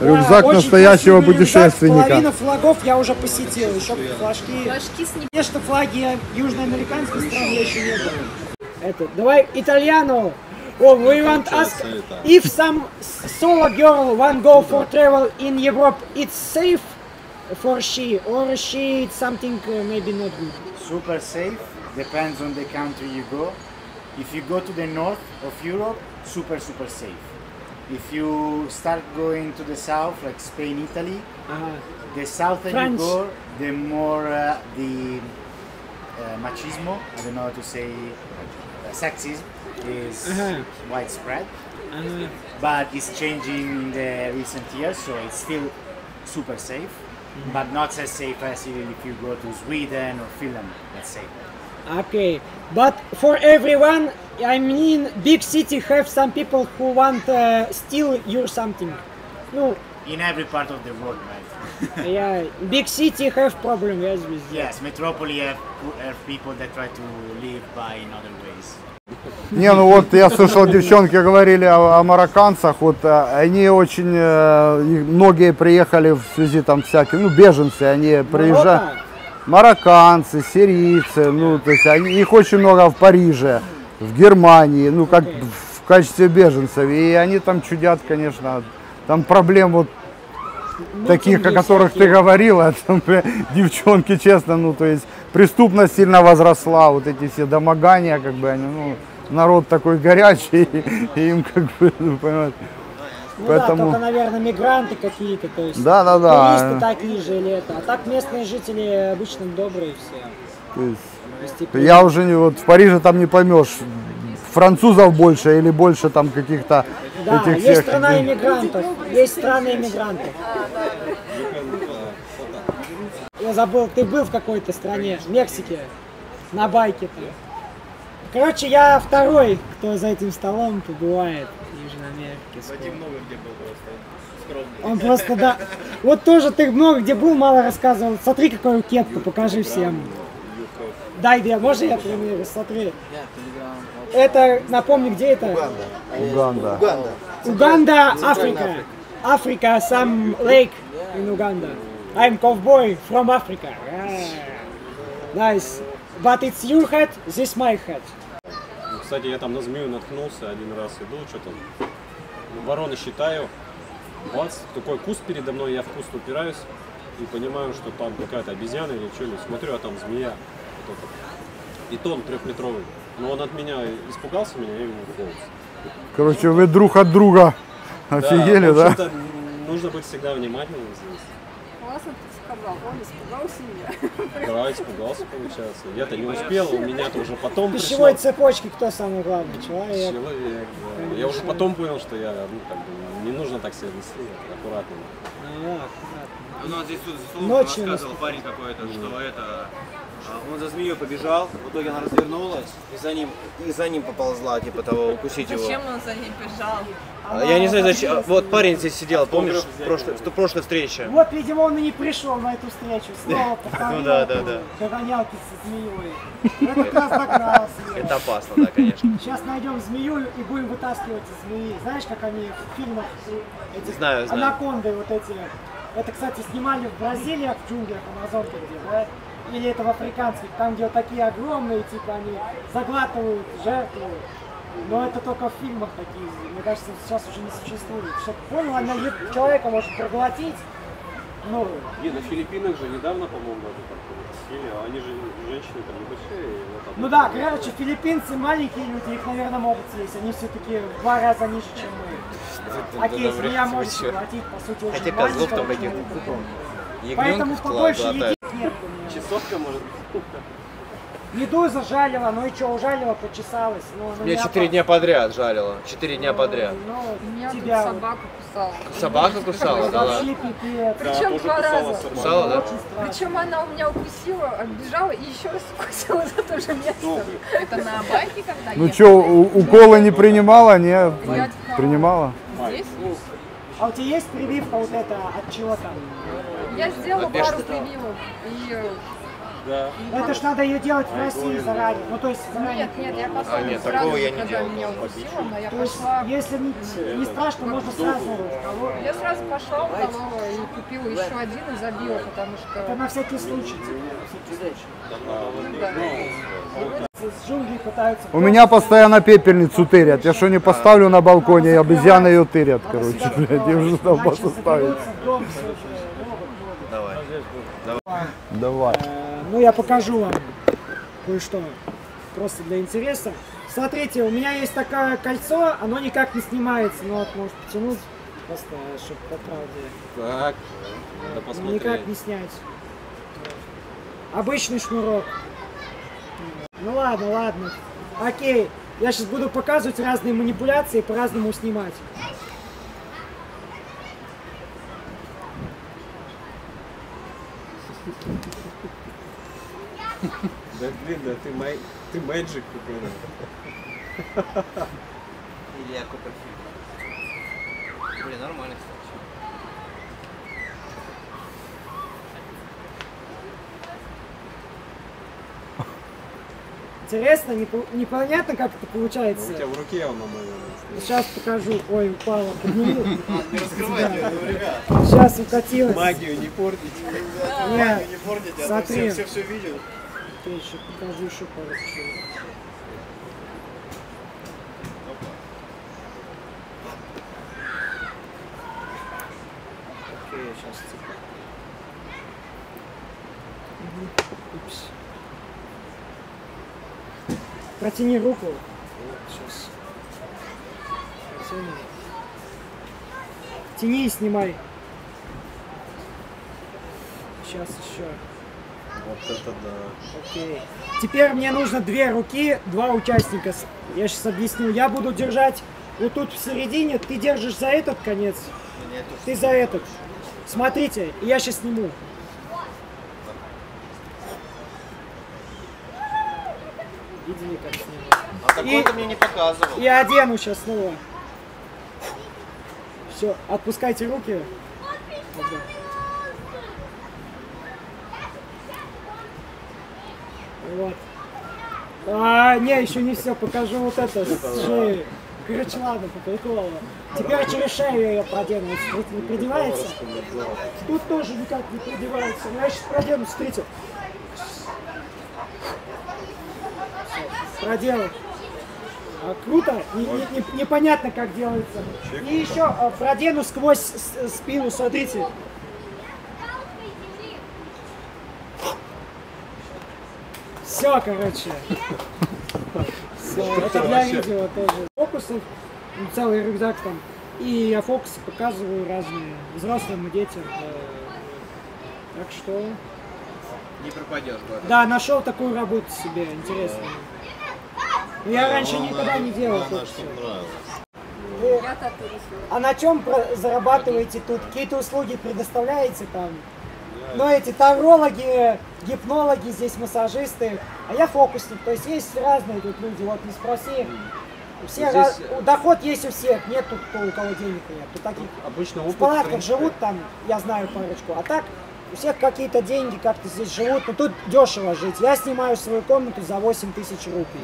Рюкзак Очень настоящего красивый рюкзак, путешественника. Половину флагов я уже посетил, еще флажки. Флажки с. Конечно, флаги южноамериканской страны еще не был. Это, давай, итальяно. Well, we want to ask if some solo girl want go for travel in Europe, it's safe for she or she it's something uh, maybe not good. Super safe, depends on the country you go. If you go to the north of Europe, super super safe. If you start going to the south, like Spain, Italy, uh, the south you go, the more uh, the uh, machismo, I don't know how to say, uh, sexism, is uh-huh. widespread, uh-huh. but it's changing in the recent years, so it's still super safe, mm-hmm. but not as safe as if you go to Sweden or Finland, let's say. Okay, but for everyone, I mean, big city have some people who want uh, steal your something. No. In every part of the world, right? yeah, big city have problem yes with. Yes, metropolis have, have people that try to live by in other ways. Не, ну вот я слышал, девчонки говорили о, о марокканцах, вот э, они очень, э, многие приехали в связи там всякие, ну беженцы, они приезжают, марокканцы, сирийцы, ну то есть они, их очень много в Париже, в Германии, ну как в качестве беженцев, и они там чудят, конечно, там проблем вот таких, о которых ты говорила, там, э, девчонки, честно, ну, то есть преступность сильно возросла, вот эти все домогания, как бы, они, ну, народ такой горячий, и им, как бы, ну, понимаете, Ну да, поэтому, только, наверное, мигранты какие-то, то есть Да, да, да. туристы такие же или это. А так местные жители обычно добрые все. то есть, Постепенно. я уже не, вот в Париже там не поймешь, французов больше или больше там каких-то Да, этих есть всех, страна иммигрантов, есть страны иммигрантов. Я забыл, ты был в какой-то стране, в Мексике, на байке там. Короче, я второй, кто за этим столом побывает в Южной Америке. скоро. много где был просто. Он просто, да. Вот тоже ты много где был, мало рассказывал. Смотри, какую кепку, покажи всем. Дай, я, можно я примерю? Смотри. Это, напомни, где это? Уганда. Uganda, Africa. Africa, some lake in Uganda. I'm cowboy from Africa. Yeah. Nice. But it's your hat, this my hat. Ну, Кстати, я там на змею наткнулся один раз, иду, что там, вороны считаю, бац, такой куст передо мной, я в куст упираюсь и понимаю, что там какая-то обезьяна или что-нибудь, смотрю, а там змея, вот это. и то он трехметровый, но он от меня испугался меня, я ему в голос. Короче, вы друг от друга офигели, да? общем-то, Нужно быть всегда внимательным здесь. Классно ты сказал, он испугался меня. Да, испугался, получается. Я-то не успел, у меня-то уже потом пищевой пришло. цепочке кто самый главный? Человек. Человек, да. Я уже потом понял, что я, ну, как бы, не нужно так себя вести, аккуратно. Ну, аккуратно. Ну, а здесь тут Ночью рассказывал парень какой-то, что это А Он за змеей побежал, в итоге она развернулась и за ним, и за ним поползла, типа того, укусить его. Зачем он за ней бежал? А Я не знаю, зачем. а, Вот парень здесь сидел, помнишь, в прошлой, в прошлой встрече? Вот, видимо, он и не пришел на эту встречу. Снова повторил Ну да, да, да. догонялки со змеей. Раз. Это опасно, да, конечно. Сейчас найдем змею и будем вытаскивать из змеи. Знаешь, как они в фильмах эти Знаю, знаю. анаконды вот эти. Это, кстати, снимали в Бразилии, в джунглях, Амазонке где, да? Или это в африканских, там, где вот такие огромные, типа, они заглатывают жертву. Но это только в фильмах такие, мне кажется, сейчас уже не существует. Чтоб понял, она человека может проглотить, ну, Не, на Филиппинах же недавно, по-моему, такое съели, а они же женщины там небольшие. вот так Ну да, короче, филиппинцы маленькие люди, их, наверное, могут съесть. Они все-таки в два раза ниже, чем мы. Окей, ли может еще. платить, по сути, очень Хотя козлов там человека. Поэтому побольше едит нет. Часовка может быть. Медуза жалила, ну и что, ужалила, почесалась. Ну, ну, Меня не четыре дня подряд жалило. Четыре дня подряд. Ну, Меня тут тебя собака кусала. Собака кусала, да ладно. пипец. Причем два раза. Кусала, да? Причем она у меня укусила, отбежала и еще раз укусила за то же место. Это на байке когда Ну что, уколы не принимала, не? Принимала? Здесь? А у тебя есть прививка вот эта от чего там? Я сделала пару прививок. И... Да. Ну, Это ж надо ее делать в России заранее. Ну то есть заранее. Нет, нет, я потом А, нет, сразу, такого я не когда делал, меня укусила, но я То есть, пошла... если не, не страшно, можно сразу. Я сразу пошла, уколола и купила еще один и забила, потому Это что... типа, на всякий случай. Пытаются... У меня постоянно пепельницу тырят. Я что не поставлю на балконе, обезьяны ее тырят, короче, блядь. Я уже там поставить. заберутся в дом все же. Давай. Давай. Э, Ну, я покажу вам кое-что. Просто для интереса. Смотрите, у меня есть такое кольцо, оно никак не снимается. Ну, вот, может потянуть, просто, чтобы по правде. Так. Надо Ну, посмотреть. Никак не снять. Обычный шнурок. Ну ладно, ладно. Окей. Я сейчас буду показывать разные манипуляции, по-разному снимать. Да блин, да ты, май... ты мэджик какой-то. Или я Копперфильд. Блин, нормально, кстати. Интересно, непо- непонятно, как это получается. У тебя в руке он, наверное. Сейчас покажу. Ой, упала. Не раскрывайте, ну, ребят. Сейчас укатилась. Магию не портите. Нет, Не портите, а то смотри. все, все. Я еще покажу еще пару чего. Окей, я сейчас типа. Мгм. Упс. Протяни руку. Сейчас. Протяни. Тяни и снимай. Сейчас еще. Вот это да. Окей. Теперь мне нужно две руки, два участника. Я сейчас объясню. Я буду держать вот тут в середине, ты держишь за этот конец, ты за этот. Смотрите, и я сейчас сниму. Видели, как снимаю? А такой ты мне не показывал. И одену сейчас снова. Все, отпускайте руки. Ага. Вот. А, не, еще не все, покажу вот это с. Короче, ладно, по приколу. Теперь через шею ее продену. Смотрите, не продевается. Тут тоже никак не продевается. Но я сейчас продену, смотрите. Проделал. А, круто, Не- не- не- непонятно как делается. И еще а, продену сквозь спину, смотрите. Все, короче. Всё, это для видео тоже. Фокусов, ну, целый рюкзак там. И я фокусы показываю разные, взрослым и детям. Э, Так что, Не пропадешь, главное. да, нашел такую работу себе, интересную. Я раньше никогда не делал Главное, чтобы нравилось. А на чем зарабатываете тут? Какие-то услуги предоставляете там? Ну, эти таврологи, гипнологи, здесь массажисты, а я фокусник. То есть есть разные тут люди, вот не спроси. У всех Здесь- раз- доход есть у всех, нет тут кто, у кого денег нет. Тут таких Обычно в опыт, в палатках принципе, живут там, я знаю парочку, а так у всех какие-то деньги как-то здесь живут, но тут дешево жить. Я снимаю свою комнату за 8 тысяч рупий.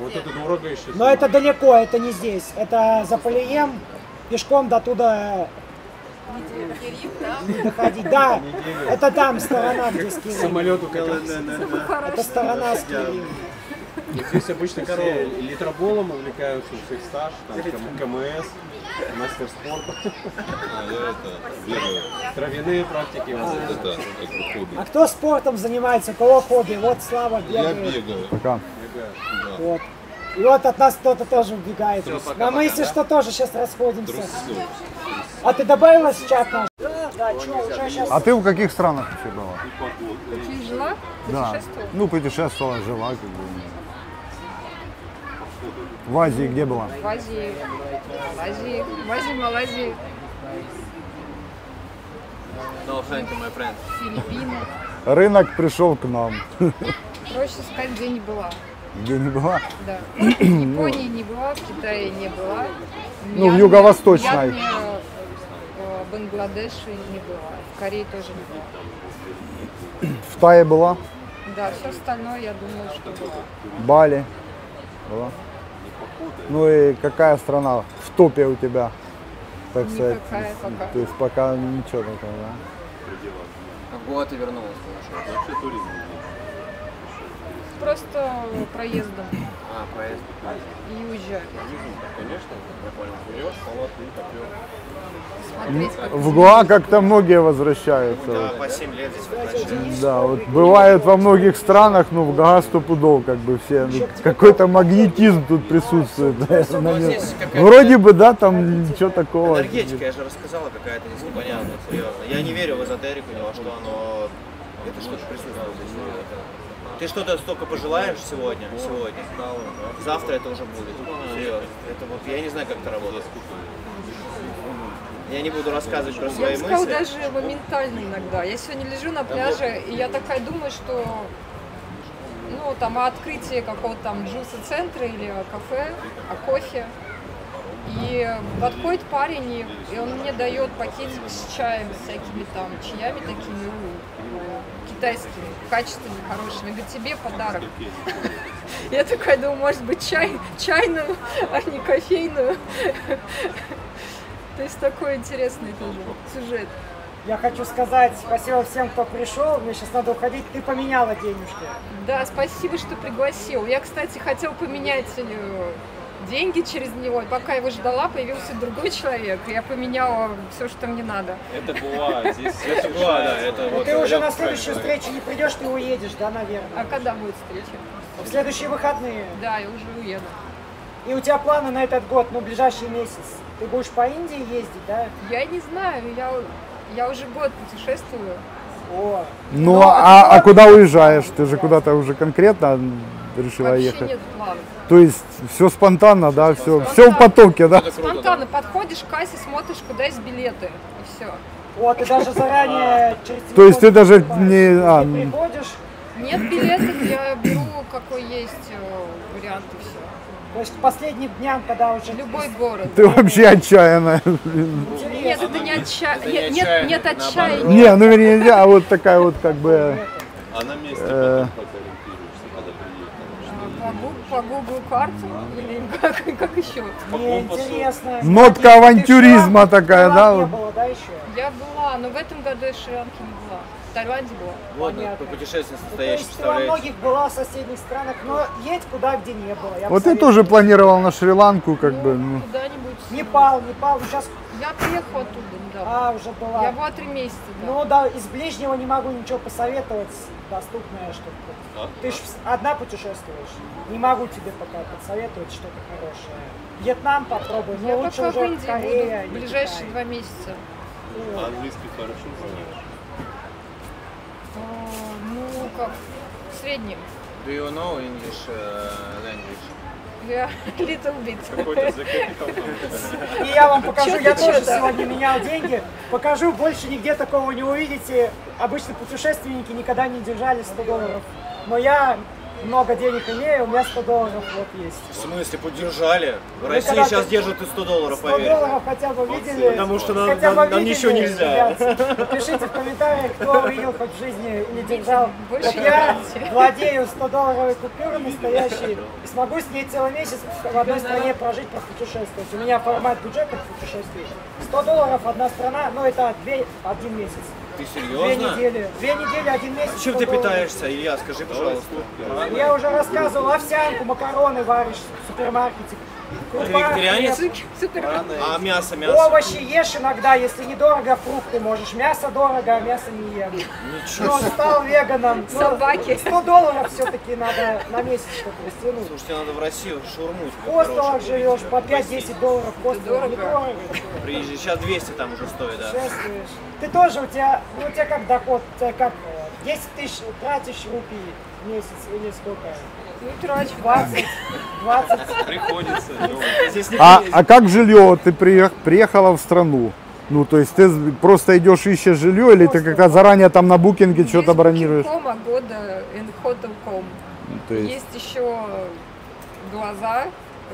Вот это дорого еще. Но это далеко, это не здесь. Это за Полием, пешком до туда доходить. Да, это там сторона, где с Киевом. Самолет укатился. Это сторона с Здесь обычно все литроболом увлекаются, у всех стаж, там, Км- КМС, мастер спорта. А я это бегаю. Травяные практики. Вот это как бы хобби. А кто спортом занимается, у кого хобби? Вот Слава Я бегает. бегаю. Пока. Вот. И вот от нас кто-то тоже убегает. Всё, пока, А мы, если пока, что, тоже сейчас расходимся. Трусцу. А ты добавилась в чат наш? Да, да, что, уже сейчас... А ты в каких странах еще была? Какие жила? Да. Путешествовала? Ну, путешествовала, жила, как бы. В Азии где была? В Азии, в Азии, в Азии, Малайзии, No, thank you, my friend. Филиппины. Рынок пришел к нам. Проще сказать, где не была. Где не была? Да. В Японии не была, в Китае не была. Ну, в юго-восточной. Э, в Бангладеше не была. В Корее тоже не была. В Тае была? Да, все остальное, я думаю, что была. Бали? Была? Ну и какая страна в топе у тебя? Так сказать. Никакая пока. То есть пока ничего такого, да? В год и вернулась, получается. Вообще туризм. Просто проездом А, проезд. и уезжаю. Конечно, я понял. Берешь палатку и В Гуа как-то многие возвращаются. Да, вот. по 7 лет здесь возвращаются. Да, вот бывает во многих странах, ну в Га стопудов как бы все, ну, какой-то магнетизм тут присутствует. Вроде бы, да, там ничего такого. Энергетика, я же рассказала, какая-то непонятная, серьезно. Я не верю в эзотерику, ни во что, но это что-то. Ты что-то столько пожелаешь сегодня, сегодня, завтра это уже будет. Серьезно. Это вот, я не знаю, как это работает. Я не буду рассказывать про Я свои бы сказала, мысли. даже моментально иногда. Я сегодня лежу на пляже, и я такая думаю, что ну, там, о открытии какого-то там джуса-центра или кафе, о кофе. И подходит парень, и, он мне дает пакетик с чаем, с всякими там чаями такими э, китайскими, качественными, хорошими. Говорит, тебе подарок. Я такая думаю, может быть, чай, чайную, а не кофейную. То есть такой интересный тоже сюжет. Я хочу сказать спасибо всем, кто пришел. Мне сейчас надо уходить. Ты поменяла денежки. Да, спасибо, что пригласил. Я, кстати, хотел поменять э, деньги через него. И пока его ждала, появился другой человек. И я поменяла все, что мне надо. Это Гуа, здесь Это Гуа, да, это Ну, вот... ты уже на следующую встречу не придешь, ты уедешь, да, наверное? А когда будет встреча? В следующие выходные. Да, я уже уеду. И у тебя планы на этот год, ну, ближайший месяц? Ты будешь по Индии ездить, да? Я не знаю, я, я уже год путешествую. О, Ну а, а куда уезжаешь? Ты же куда-то уже конкретно решила Вообще ехать? нет планов. То есть все спонтанно, да, все, все в потоке, да? Спонтанно подходишь к кассе, смотришь, куда есть билеты. И все. о, ты даже заранее через То есть ты даже не... а, приходишь, Нет билетов, я беру какой есть э, вариант и все. то есть последним дням, когда уже... Любой город. ты вообще отчаянная. Нет, это не отчаяние. не Нет, нет отчаяния. Не, ну вернее, не, а вот такая вот как бы... А на месте Э. потом как ориентируешься, когда приедешь? По, Google карту или как, как еще? Мне интересно. Нотка авантюризма такая, да? Не вот. было, да, еще? Я была, но в этом году я в Шри-Ланке не была. Таиланде была. Вот, Понятно. Ну, то настоящий, есть ты во многих была в соседних странах, но едь куда, где не было. Я Вот ты тоже планировал на Шри-Ланку, как бы, ну. Куда-нибудь. Непал, Непал, ну сейчас... Я приехала оттуда недавно. А, уже была. Я была три месяца, да. Ну да, из ближнего не могу ничего посоветовать, доступное что-то. Ты ж одна путешествуешь, не могу тебе пока подсоветовать что-то хорошее. Вьетнам попробуй, но Я лучше уже Корея буду в ближайшие два месяца. А английский хорошо знаешь? Ну, как, в среднем. Do you know English uh, language? Yeah, little bit. И я вам покажу, я тоже сегодня менял деньги. Покажу, больше нигде такого не увидите. Обычно путешественники никогда не держали 100 долларов. Но я много денег имею, у меня 100 долларов вот есть. В смысле, поддержали? В Вы России когда- сейчас держат и 100 долларов, 100 поверь. долларов хотя бы видели? Потому что нам- Хотя нам- нам ничего нельзя. ребят? Пишите в комментариях, кто видел хоть в жизни или держал. Больше Вот я владею 100 долларовой купюрой настоящей и смогу с ней целый месяц в одной стране прожить, пропутешествовать. У меня формат бюджетных путешествий. 100 долларов одна страна, но это две, один месяц. Ты Две серьезно? недели. Две недели, один месяц. Чем 100 ты питаешься, Илья, скажи, пожалуйста. Я уже рассказывал, овсянку, макароны варишь в супермаркете. Вегетарианец? хлеб. А мясо, мясо? Овощи ешь иногда, если недорого, фрукты можешь. Мясо дорого, а мясо не ем. Ничего Но стал веганом. Но Собаки. 100 долларов все-таки надо на месяц, чтобы растянуть. Слушайте, надо в Россию шаурму. В хостелах живешь, по 5-10 долларов в хостелах. Недорого. Приезжай, сейчас 200 там уже стоит, да. Путешествуешь. Ты тоже, у тебя, ну, у тебя как доход, у тебя как э, 10 тысяч тратишь рупий в месяц или сколько? Ну, трачу. 20, 20. Приходится. ну, А, а как жилье? Ты приех- приехала в страну? Ну, то есть ты просто идешь ищешь жилье, или ты как-то заранее там на букинге что-то бронируешь? Кома года hotel.com. То есть- Есть еще глаза,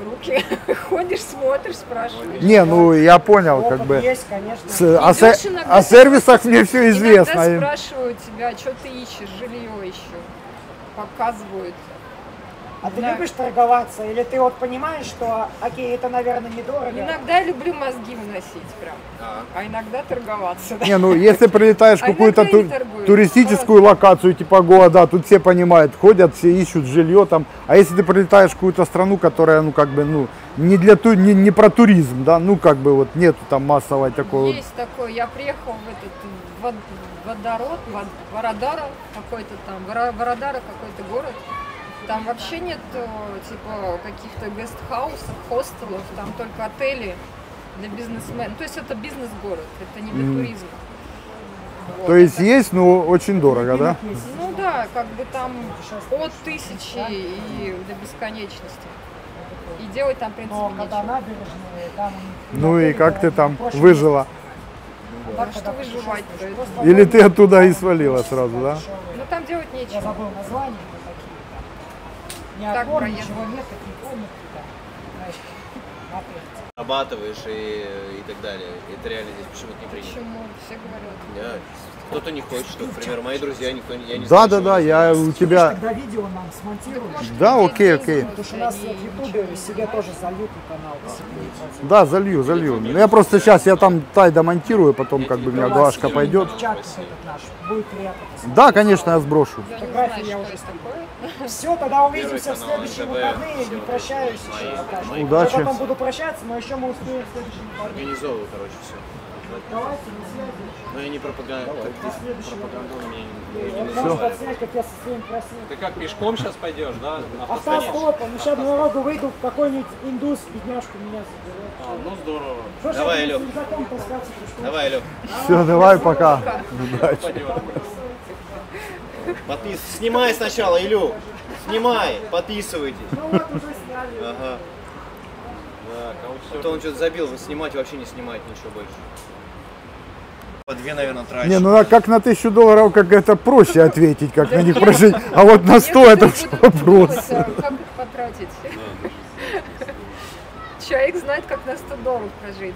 руки. Ходишь, смотришь, спрашиваешь. Не, ну я понял, как Опыт бы. есть, конечно. С- о, Идёшь се- иногда- о сервисах мне все известно. Иногда спрашивают тебя, что ты ищешь, жилье еще. Показывают. А ты Да. любишь торговаться? Или ты вот понимаешь, что, окей, это, наверное, недорого? Иногда я люблю мозги выносить прям, а иногда торговаться. да. Не, ну если прилетаешь в А какую-то ту- туристическую локацию типа Гоа, да, тут все понимают, ходят, все ищут жилье там. А если ты прилетаешь в какую-то страну, которая, ну как бы, ну не для ту, не, не про туризм, да, ну как бы вот нету там массовой такой вот. Есть такое. Я приехал в этот вод- водород, вод- Вородара какой-то там, Воро- Вородара какой-то город. Там вообще нет э, типа каких-то гестхаусов, хостелов, там только отели для бизнесменов. То есть это бизнес-город, это не для Мгм. туризма. Вот. То есть есть, но очень дорого, да? Ну да, как бы там от тысячи и до бесконечности. И делать там, в принципе, нечего. Ну и как ты там выжила? А что выживать-то? Это- Или ты оттуда и свалила сразу, да? Ну там делать Я нечего. забыл название. Ни Так окон, проехал. ничего нет, там. Знаешь, напрямик. Зарабатываешь и, и так далее. Это реально здесь почему-то не принято. Почему? Все говорят. Да, кто-то не хочет, что, например, мои друзья, никто не, я не Да, да, да, я у тебя. Тогда видео нам смонтируешь. Да, окей, окей. Потому что у нас в Ютубе себе тоже зальют на канал. Да, залью, залью. Ну я просто сейчас я там тай домонтирую, потом как бы у меня глажка пойдет. Чат этот наш. Будет приятно. Да, конечно, я сброшу. Фотографии я уже Все, тогда увидимся в следующие выходные. Не прощаюсь еще. Удачи. Я потом буду прощаться, но еще мы успеем в следующем выходные. Организовываю, короче, все. Давайте, на связи. Но я не пропаганда, пропаганду у меня не, не Можешь называю. отснять, как я со своим красивым. Ты как пешком сейчас пойдешь, да? Автостопом. Ну, сейчас на дорогу выйду, какой-нибудь индус, бедняжку меня заберет. А, ну здорово. Что Давай, Илюх. Давай, Лёх. Все, давай, пока. Удачи. Подпис... Снимай сначала, Илю. Снимай, подписывайтесь. Ну вот уже сняли. Ага. Так, а вот А то он что-то забил, вы снимать вообще не снимает ничего больше. По две, наверное, трачу. Не, ну а как на тысячу долларов, как это проще ответить, как на них прожить. А вот на сто это уж вопрос. Как их потратить? Человек знает, как на 100 долларов прожить.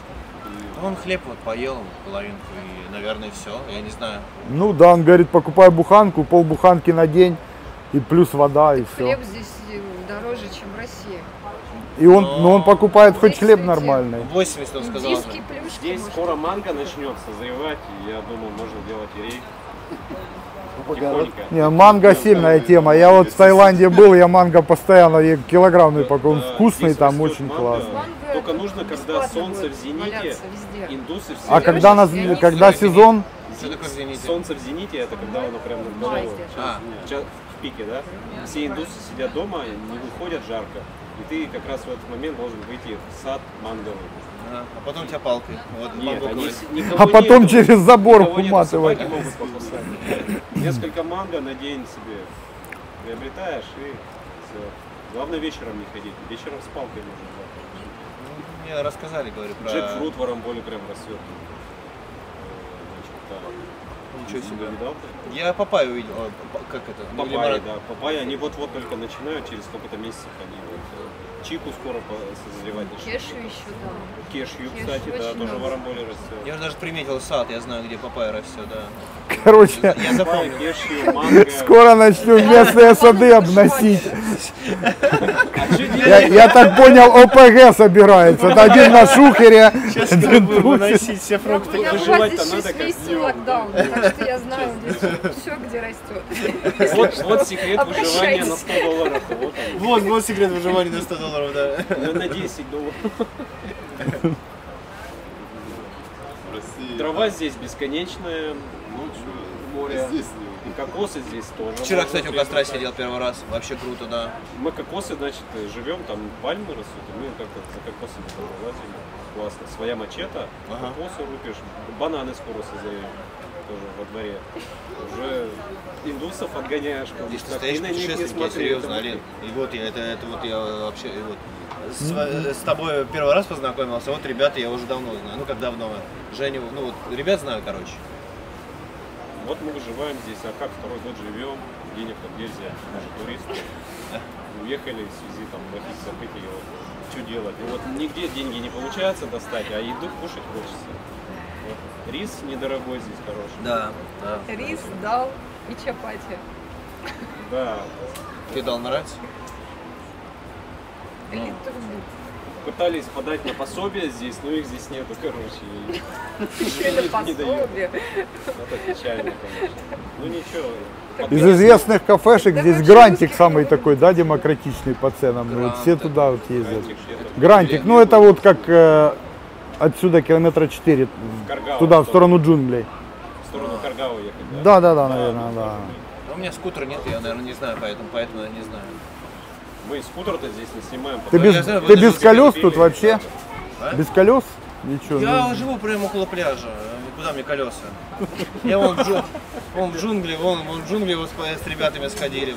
Ну, Он хлеб вот поел, половинку, и, наверное, все. Я не знаю. Ну да, он говорит, покупай буханку, пол буханки на день, и плюс вода, и все. Хлеб здесь э, дороже, чем. И он, ну он покупает хоть хлеб нормальный. 80 он сказал. Диски, плюшки. Здесь может, скоро манго начнет созревать, и я думаю, можно делать и рейд. Тихонько. Не, манго сильная тема. Я вот в Таиланде был, я манго постоянно, я килограммный пока он вкусный, там очень манго. классно. Только нужно, когда солнце в зените, индусы все... А когда, нас, когда сезон, Что такое в «Зените»? Солнце в зените, это когда оно прям над головой. А. Сейчас в пике, да? Все индусы сидят дома, не выходят жарко. И ты как раз в этот момент должен выйти в сад манговый. А потом тебя палкой. Вот, Нет, они, а потом нету, через забор уматывать. Несколько манго на день себе приобретаешь и все. Главное вечером не ходить. Вечером с палкой можно. Мне рассказали, говорю, про... Джекфрут в Арамболе прям растет. Да. Ничего себе. Ты? Я папайю увидел. а, Как это? Папайя, да. Папайя, они вот-вот только начинают, через сколько-то месяцев они вот. э, Чику скоро по- созревать начнут. Кешу еще, да. Кешью, Кеш кстати, да, тоже в. Арамболе растет. Я уже даже приметил сад, я знаю, где папайя растет, да. Короче, Я запомнил. Кешью, манго. скоро начнем местные сады обносить. Я, я так понял, ОПГ собирается. Это один на шухере, один трусит. все фрукты. Я Выживать-то надо как что я знаю здесь все, где растет. Вот, вот секрет выживания на Обращайтесь. 100 долларов. Вот он. Вот, вот секрет выживания на 100 долларов, да. Ну, На 10 долларов. В России. Трава здесь бесконечная, Ну, чё, море. здесь И кокосы здесь тоже. Вчера, кстати, у костра сидел первый раз. Вообще круто, да. Мы кокосы, значит, живем, там пальмы растут, и мы как-то за кокосами тоже лазим. Классно. Своя мачета, Ага. кокосы рубишь, бананы скоро созреют тоже во дворе. Уже индусов отгоняешь, как Здесь ты стоишь и путешественник, серьезно, Алин. И вот я, это, это вот я вообще, и вот с, с тобой первый раз познакомился, вот ребята я уже давно знаю, ну как давно, Женю, ну вот ребят знаю, короче. Вот мы выживаем здесь, а как второй год живем, денег тут нельзя, мы же туристы. Уехали в связи там плохих событий, вот, что делать? Ну вот нигде деньги не получается достать, а еду кушать хочется. Рис недорогой здесь хороший. Да, да. Рис, дал и чапати. Да. Тебе дал нравится? Или турбу. Пытались подать на пособие здесь, но их здесь нету, короче. и Еще и на пособие. Это печально, конечно. Ну ничего. Из известных кафешек здесь Грантик самый такой, да, демократичный по ценам. Ну, вот все туда вот ездят. Грантик, ну это вот как э, отсюда километра 4, Каргау, туда, в сторону джунглей. В сторону Каргау ехать, Да, да? да, да, наверное, да. У меня скутера нет, я, наверное, не знаю, поэтому, поэтому я не знаю. Мы скутер-то здесь не снимаем. Ты без, что- ты без колес тут вообще? А? Без колес? Ничего. Я ну, живу прямо около пляжа. Куда мне колеса? Я вон, в джу- вон в джунгли, вон, вон в джунгли вот с, ребятами сходили.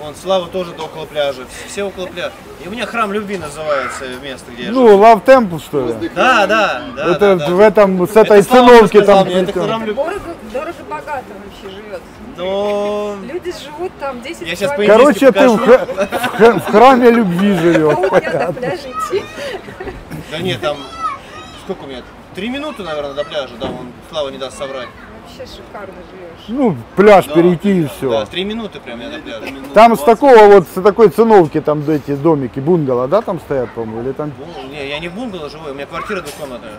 Вон Слава тоже около пляжа. Все около пляжа. И у меня храм любви называется место, где я живу. Ну, Love Temple, что ли? Да, да, да. Это да, да. в этом, с этой Это циновки там. мне, это храм любви. Дорого, дорого-богато вообще живет. Но Люди живут там 10 Я километров. Короче, ты в, х- в храме любви живешь. До идти? Да нет, там сколько у меня? Три минуты, наверное, до пляжа, да, он Слава не даст соврать. Вообще шикарно живешь. Ну, пляж Да. перейти и Да, все. три минуты прям я до пляжа. Там с такого вот, с такой циновки там эти домики, бунгало, да, там стоят, по-моему, или там? Не, я не в бунгало живу, у меня квартира двухкомнатная.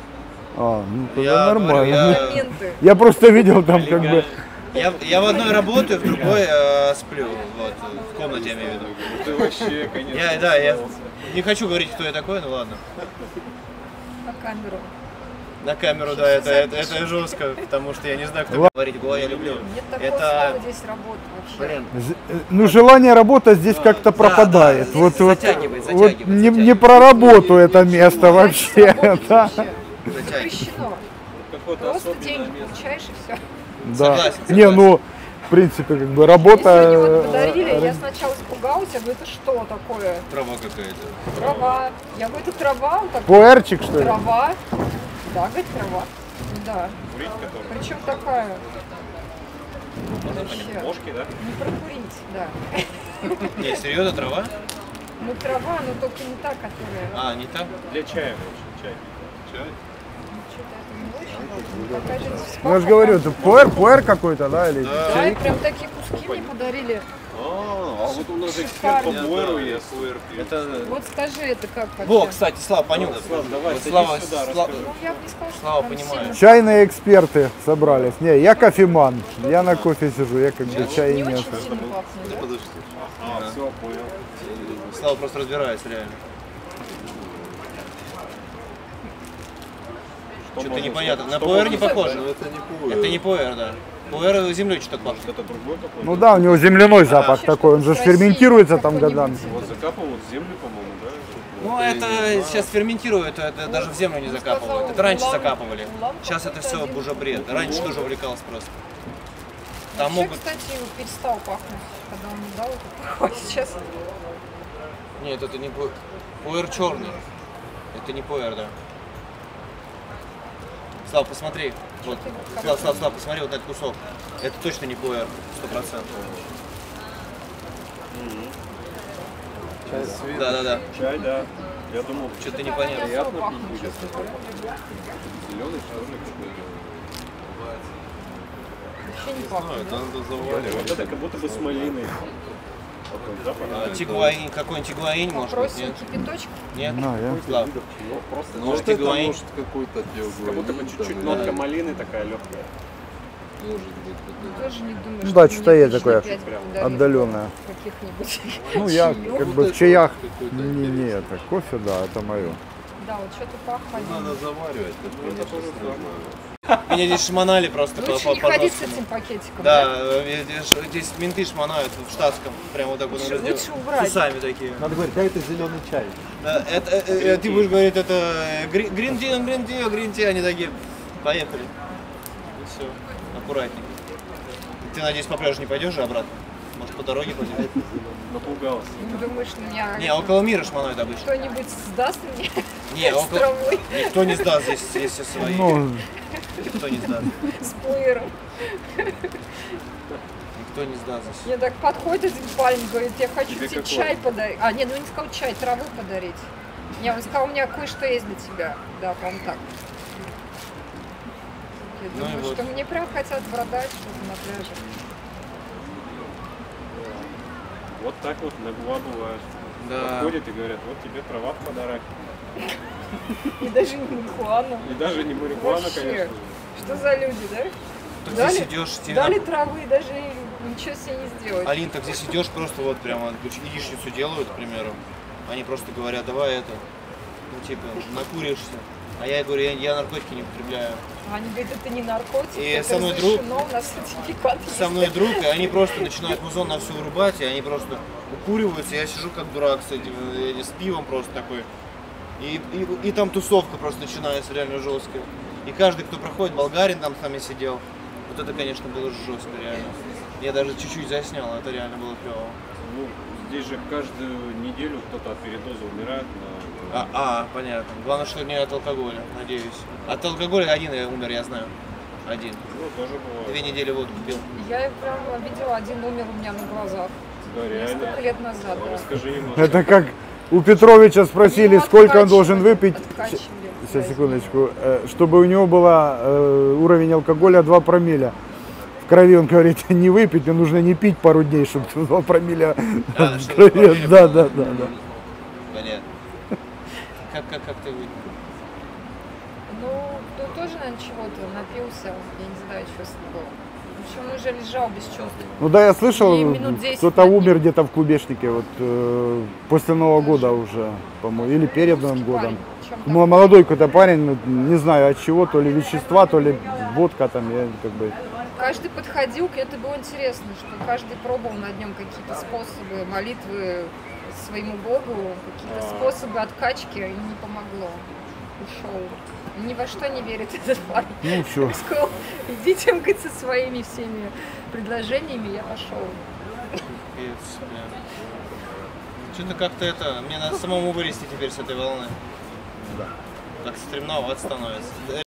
А, ну тогда Я нормально. говорю, я-. Я просто видел там как бы. Я, я в одной работаю, в другой э, сплю. Вот, в комнате я имею в виду. Ты вообще, конечно. Я, да, я не хочу говорить, кто я такой, ну ладно. На камеру. На камеру, да, это, это, это жестко, потому что я не знаю, кто Ла- говорить, Го, я люблю. Нет такого Это, слова здесь работы вообще. блин, з- Ну, желание работать здесь как-то да, пропадает. здесь вот, вот, затягивает, вот затягивает, не, не про работу это место вообще. Да. Запрещено. Просто деньги место. получаешь и все. Да. Согласен, Не, ну, в принципе, как бы Мне работа. сегодня вот э, подарили, я э, сначала испугалась, я говорю, это что такое? Трава какая-то. Трава. Я говорю, это трава, Пуэрчик, что ли? трава. Да, говорит, трава. Да. Курить который. Причем такая, Вообще. вообще, Ложки, да? не прокурить, да. Не, серьезно, трава? Ну трава, но только не та, которая. А, не так? Для чая, в чай. Чай? Что-то это не очень. Пока же здесь Ну, я же говорю, это пуэр, пуэр какой-то, да, или? Да, и прям такие куски мне подарили. А, а вот у нас же эксперт по буэру есть. Это... Вот скажи, это как вообще? Во, кстати, Слава, понюхай. Слав, давай, Вот Слава, сюда, Сла- расскажи. Ну, Слава понимает. Чайные эксперты собрались. Не, я кофеман. Я на кофе сижу, я как бы чай Не очень да? Подожди. А, все, понял. Слава просто разбирается, реально. Что-то непонятно. На пуэр не похоже. Ну это не пуэр. Это не пуэр, да. Пуэр землей что-то пахнет. Может, это другой какой-то? Ну да, у него земляной запах Вообще такой, он же что-то ферментируется там годами. Вот закапывают в землю, по-моему, да? Ну, это сейчас ферментируют, это даже в землю не закапывают. Это раньше закапывали. Сейчас это все уже бред. Раньше тоже увлекался просто. Там Вообще, могут... кстати, вот перестал пахнуть, когда он не дал это. Сейчас Нет, это не. Пуэр черный. Это не пуэр, да. Слав, посмотри. Вот. Слав, Слав, Слав, посмотри вот на этот кусок. Это точно не пуэр, сто процентов. Чай Да, да, да. Чай, да. Я думал, Что-то непонятно. приятно пить будет. Зеленый, черный какой-то. Вообще не А, пахнет. это надо Вот заваривать. это как будто бы с малиной. Тигуаин, какой-нибудь тигуаин, может быть, Попросим нет? кипяточек. Нет? Ну, я- Слав, Ну, просто Может, тигуаин? может какой-то как будто бы чуть-чуть тигуаин, нотка да. малины такая легкая. Может быть. Тоже не думаю, Ну да, что что-то мне есть такое отдаленное. Каких-нибудь. Ну, я как бы в чаях не, не это. Кофе, да, это мое. Да, вот что-то пахнет. Надо заваривать. это Ну, это просто тоже сложно. Меня здесь шмонали просто по, Лучше по, не ходить с этим пакетиком. Да, э, здесь, менты шмонают в штатском, прям вот так вот Лучше- лучше убрать. с усами такие. Надо говорить, да, это зеленый чай. Да, это, э, э, ты будешь говорить, это гри- грин-ти, грин-ти, грин-ти, они такие, поехали. И все, аккуратненько. Ты, надеюсь, по пляжу не пойдешь же обратно? Может, по дороге пойдешь? Напугался. Думаешь, меня Не, около мира шмонают обычно. кто-нибудь сдаст мне Не, с около... травой, Никто не сдаст здесь, здесь все свои. Ну, Никто не сдаст. с пуэром? Никто не сдаст здесь. Мне так подходит парень, говорит, я хочу Тебе тебе чай подарить. А, нет, ну не сказал чай, траву подарить. Не, он сказал, у меня кое-что есть для тебя. Да, по-моему, так. Я Ну думаю, вот. что мне прям хотят продать что-то на пляже. Вот так вот на бывает. Да. Подходят и говорят, вот тебе трава в подарок. И даже не марихуану. И даже не марихуана, Вообще. конечно. Что за люди, да? Так Дали- здесь идешь, тебе Дали травы, даже ничего себе не сделать. Алин, так здесь идешь просто вот прямо яичницу делают, к примеру. Они просто говорят, давай это, ну типа, накуришься. А я говорю, я, я наркотики не употребляю. А Они говорят, это не наркотик, И это со мной друг- у нас сертификат есть. Со мной друг, и они просто начинают музон на все вырубать, и они просто укуриваются. Я сижу как дурак с этим, с пивом просто такой. И, и, и там тусовка просто начинается реально жесткая. И каждый, кто проходит, болгарин там с нами сидел. Вот это, конечно, было жестко, реально. Я даже чуть-чуть заснял, это реально было клево. Ну, здесь же каждую неделю кто-то от передоза умирает на... А, а, понятно. Главное, что не от алкоголя, надеюсь. От алкоголя один я умер, я знаю. Один. Ну, тоже бывает. Две недели водку пил. Я прям видела, один умер у меня на глазах. Да, реально. Несколько лет назад, Ну, да. Расскажи немножко. это как у Петровича спросили, сколько он должен выпить. Сейчас, секундочку. Э, Чтобы у него был уровень алкоголя 2 промиля. В крови он говорит, не выпить, мне нужно не пить пару дней, чтобы 2 промиля А, в крови. Да, да, да, да. Понятно. Как, как, как ты вы- Ну, ну, тоже, наверное, чего-то напился. Я не знаю, что с ним было. В общем, он уже лежал без чувств. Ну да, я слышал, И минут 10 кто-то умер где-то в Клубешнике вот э, после Нового года уже, по-моему, или перед Новым годом. Чем-то М- Молодой какой-то парень, ну, не знаю от чего, то ли вещества, то ли водка там, я как бы... Каждый подходил, это было интересно, что каждый пробовал на днем какие-то способы молитвы своему Богу, какие-то А. способы откачки, и не помогло. Ушел. Ни во что не верит этот парень. Ну, всё. Сказал, идите, он говорит, со своими всеми предложениями, я пошел. Пипец. Что-то как-то это, мне надо самому вылезти теперь с этой волны. Да. Так стремновато становится.